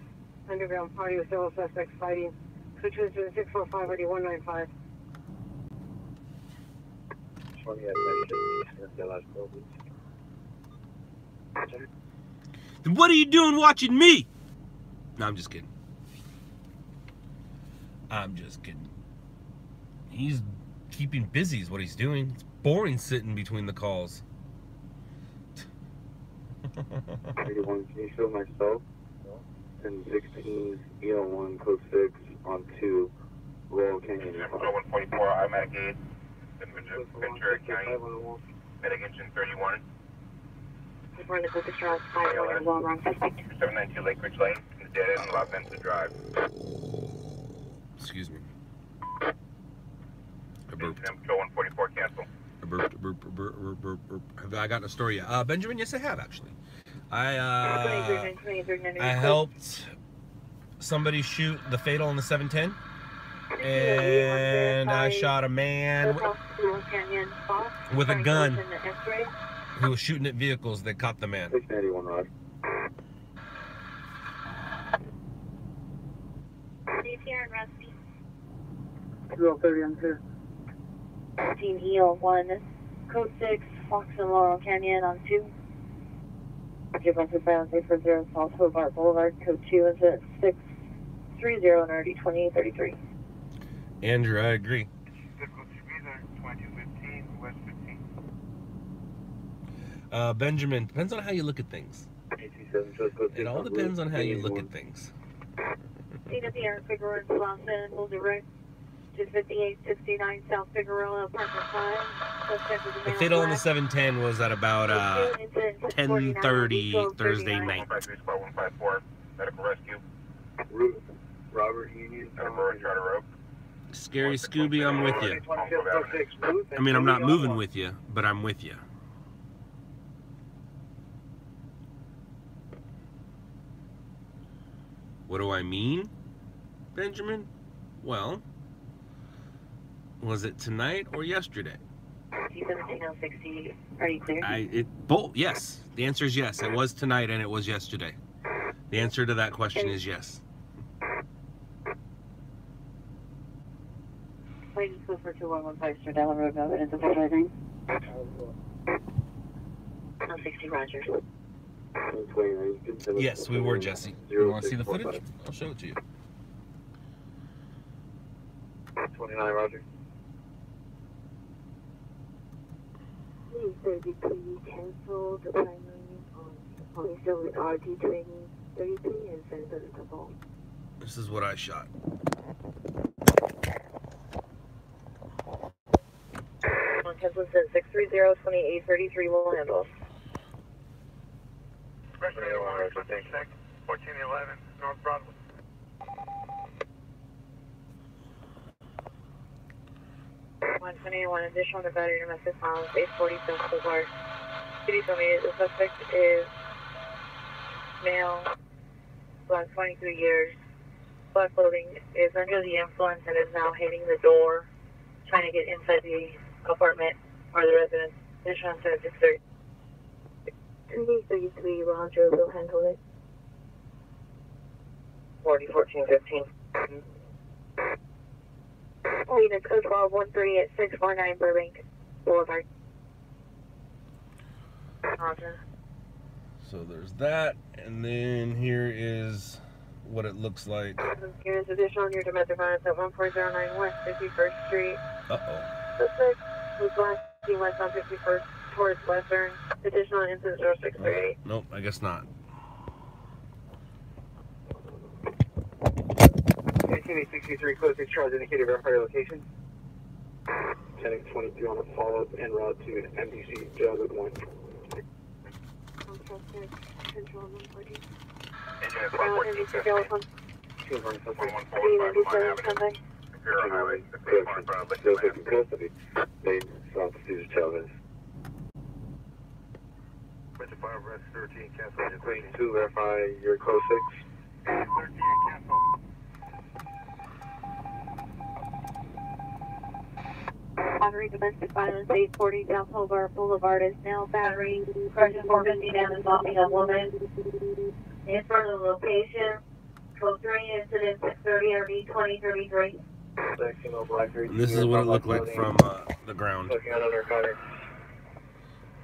underground party with several suspects fighting. Switch was six four five eighty one nine five. Twenty at mentioned, the last. Then what are you doing watching me? No, I'm just kidding. I'm just kidding. He's keeping busy, is what he's doing. It's boring sitting between the calls. Thirty-one, can you show myself? And sixteen, EL one, code six, on two, Royal Canyon. Ventura 144, I'm at gate. Ventura County, mitigation 31, Before the focus drive, five one long wrong suspect. 792 Lake Ridge Lane, in the dead end, La Venta Drive. Excuse me. I burped. Incident Patrol 144, cancel. Have I gotten a story yet? Uh, Benjamin, yes, I have actually. I uh, I helped somebody shoot the fatal in the 710, and I shot a man with a gun who was shooting at vehicles that caught the man. Six ninety-one, Rod. CPR and Rusty. Zero thirty on 15 EL one, code six, Fox and Laurel Canyon on two. Given to Brown for zero South Hobart Boulevard, code two is at six three zero and already twenty thirty three. Andrew, I agree. Difficult to be there, 2215, West 15. Uh, Benjamin, depends on how you look at things. Eighty-seven, just code It all depends on how you look 81. at things. CWR Figueroa Swanson will direct to 5869 South Figueroa, apartment 5. Suspect is The male fatal in the 710 was at about uh, 10:30 Thursday night. 153 Squad 154, medical rescue, Root, Robert Union. Edinburgh Charter Road. Scary Scooby, I'm with you. I mean, I'm not moving with you, but I'm with you. What do I mean, Benjamin? Well, was it tonight or yesterday? C17060, are you clear? I it both yes. The answer is yes. It was tonight and it was yesterday. The answer to that question is yes. Please go for 2115 Sir Dallin Road, no evidence of advertising. 160 Roger. Yes, we were Jesse. You want to see the footage? I'll show it to you. Twenty-nine, Roger. 33 cancel the primary on police with RD training 33 and send the double. This is what I shot. On Kensington says six three zero twenty eight thirty three will handle. Fourteen eleven, North Broadway. 121 additional Nevada domestic violence, 840 South Boulevard. City told me the suspect is male, about 23 years, black clothing, is under the influence and is now hitting the door, trying to get inside the apartment or the residence. Additional 630. 333 Roger will handle it. 40, 14, 15. Lead is code at 649 Burbank Boulevard. Roger. So there's that, and then here is what it looks like. Here is additional near domestic violence at 1409 West 51st Street. Uh-oh. Suspect was last seen west on 51st towards Western. Additional incident 0638. Nope, I guess not. 1863, close to charge indicated your location. 10x22 on a follow-up en route to MDC. Two one four One one Three four ninety five seven Avenue, Sunday. Imperial Highway, fifty one in of custody. Made South Cesar Chavez. Mr. Five, arrest thirteen, cancel your Queen 2, verify your code 6. Thirteen, cancel. Battery domestic violence, eight forty South Hobart Boulevard is now battering, correction four fifty down assaulting a woman. In front of the location, code three, incident six thirty, RV twenty thirty-three. Black female, black hair. This is what it looked like from uh, the ground. Looking out on.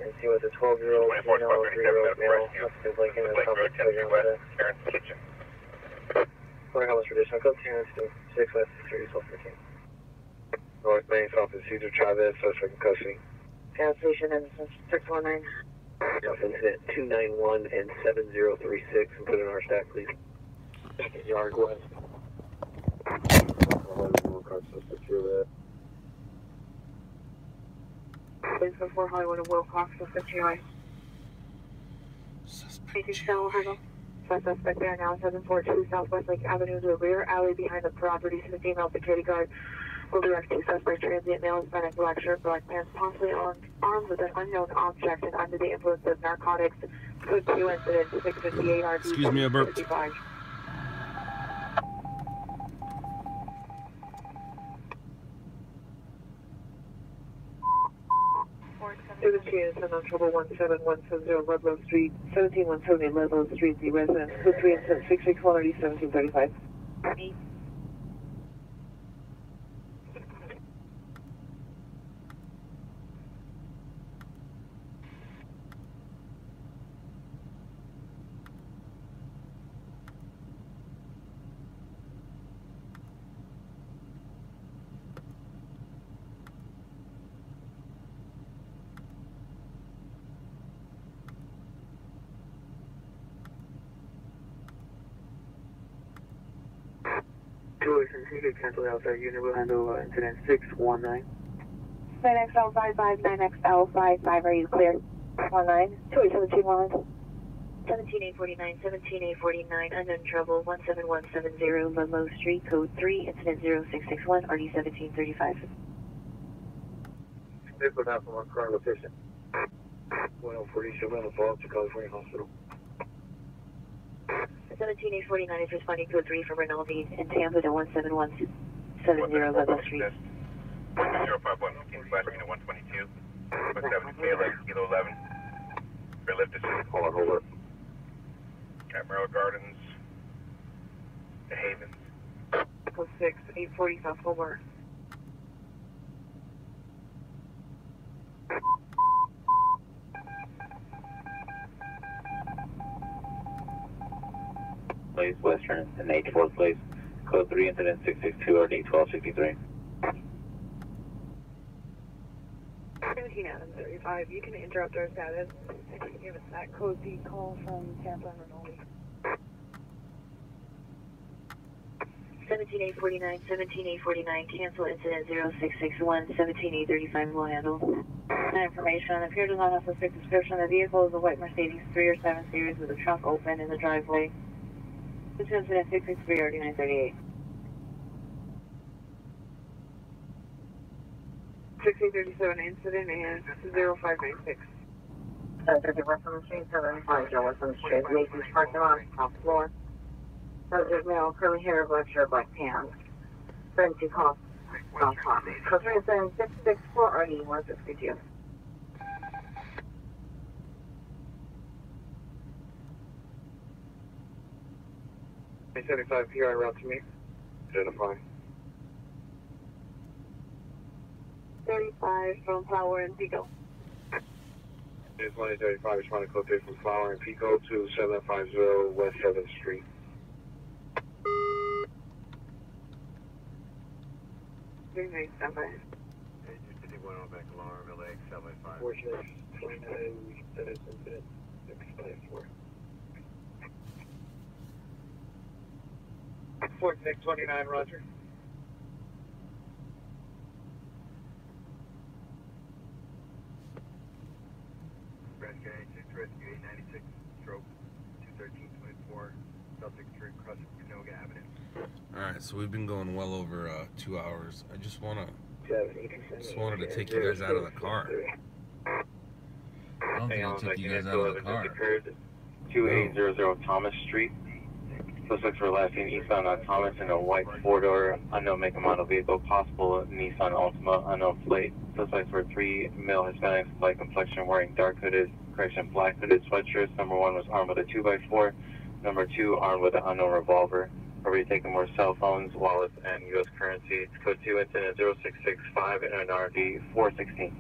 And see what the 12 year old Twenty-four, female, twelve, 3 year old male, rescue. must be blinking and Lake Road, something Tennessee going West, on Karen's Kitchen. Corner House Traditional, code Terrence to 6 West 3 12 13. North Main, South of Cesar Chavez, suspect in custody. Gas station and six one nine. Incident 291 and 7036, and put in our stack, please. Second yard west. Please before Hollywood and Wilcox fifty nine. Eighty Stella Handle. Suspect there now, seven four two Southwest Lake Avenue, the rear alley behind the property, to the female security guard will direct a suspect to ambient male Hispanic lecturer, black pants, possibly armed, armed with an unknown object and under the influence of narcotics. Good two incident, 658 RD. Excuse me, Albert. Service is on Ludlow Street, 17170 Ludlow Street, the resident, 1735. Cancel outside unit, will handle uh, incident six one nine. Nine XL five five, nine XL five five, are you clear? One nine, two eight seventeen one. Seventeen eight forty nine, seventeen eight forty nine, unknown trouble, one seven one seven zero Ludlow Street, code three, incident zero six six one, RD seventeen thirty five. They put out from our current location. 1047 on the fall to California Hospital. Seventeen eight forty nine is responding code three from Rinaldi in Tampa to one seven one seven zero Ludlow Street. Zero five one, in slash unit one twenty-two, one seven, KLX, kilo eleven. For lift assist. Hold on, hold on. Camarilla Gardens, to Havens. Code six, eight forty South Hobart. Place, Western and H4 Place. Code 3, incident 662 RD 1263. Seventeen Adam thirty-five, you can interrupt our status. You can give us that code D call from Tampa and Rinaldi. 17849, 17849, cancel incident 0661, 17835 will handle. That information on the pier does not have a specific description. The vehicle is a white Mercedes 3 or 7 Series with the trunk open in the driveway. This incident 663 3938. 1637 incident and 0596. Uh, there's a reference Wilson Street, Macy's parking lot, top floor. Subject male, curly hair, black shirt, black pants. Frenzy cost, non cost. Customer is in six six four RD one sixty two. Twenty seventy-five PR en route to me. Identify. 35 from Flower and Pico. It's 135, responding code 3 from Flower and Pico to 750 West 7th Street. Three nine seven. Fortunate, twenty-nine, we said it's incident six five four. Fort Nick twenty-nine, Roger. Rescue 86, Rescue 896, stroke 21324, Celtic Street, crossing Canoga Avenue. All right, so we've been going well over uh, two hours. I just wanna, just wanted to take you guys out of the car. I don't think I took you guys out of the car. 2800 Thomas Street. 26 for last in Nissan on Thomason, a white four-door, unknown make and model vehicle, possible Nissan Altima, unknown plate. Suspects were three male Hispanics, light complexion, wearing dark hooded, correction, black hooded sweatshirts. Number one was armed with a 2x4. Number two, armed with an unknown revolver. Overtaken were cell phones, wallets, and U.S. currency. Code 2 incident zero six six five and an RD 416.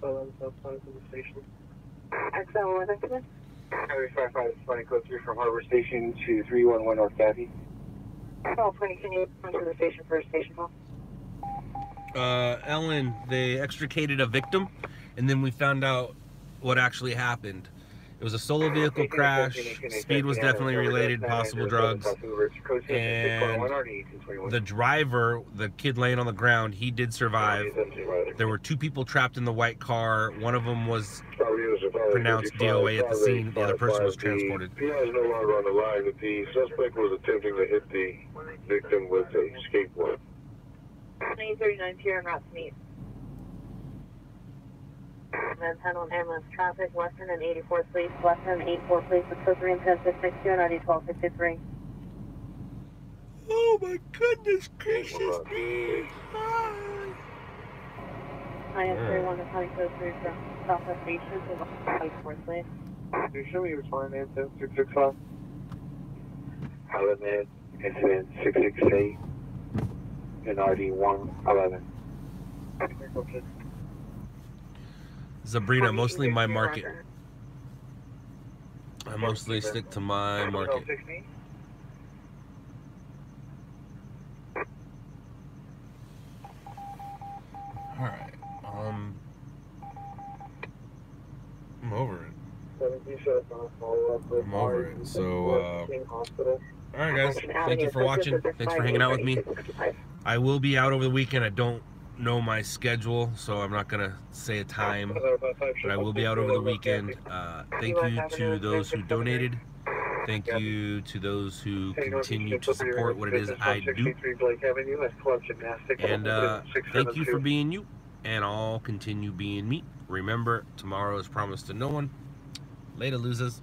Cell phone station. Excellent, 55 go through from Harbor Station to 311 North Kathy. 1220, can you come to the station for a station call? Uh, Ellen, they extricated a victim, and then we found out what actually happened. It was a solo vehicle crash. Speed was definitely related, possible drugs. And the driver, the kid laying on the ground, he did survive. There were two people trapped in the white car. One of them was pronounced DOA at the scene. The other person was transported. PI is no longer on the line. The suspect was attempting to hit the victim with a skateboard. 2039 PR en route to meet. Then handle ambulance traffic, Western and 84th Police, Western 84 Police, with code 3 incident 662 and RD 1263. Oh my goodness gracious me! I have 31 to County Code 3 from Southwest Station to 84th Police. Can you show me your responding name, seven six six five? Element incident 668 and RD 111. Sabrina, mostly my market. I mostly stick to my market. All right. Um, I'm over it. I'm over it. So, uh, all right, guys. Thank you for watching. Thanks for hanging out with me. I will be out over the weekend. I don't know my schedule, so I'm not gonna say a time, but I will be out over the weekend. Uh, thank you to those who donated. Thank you to those who continue to support what it is I do. And uh, thank you for being you, and I'll continue being me. Remember, tomorrow is promised to no one. Later, losers.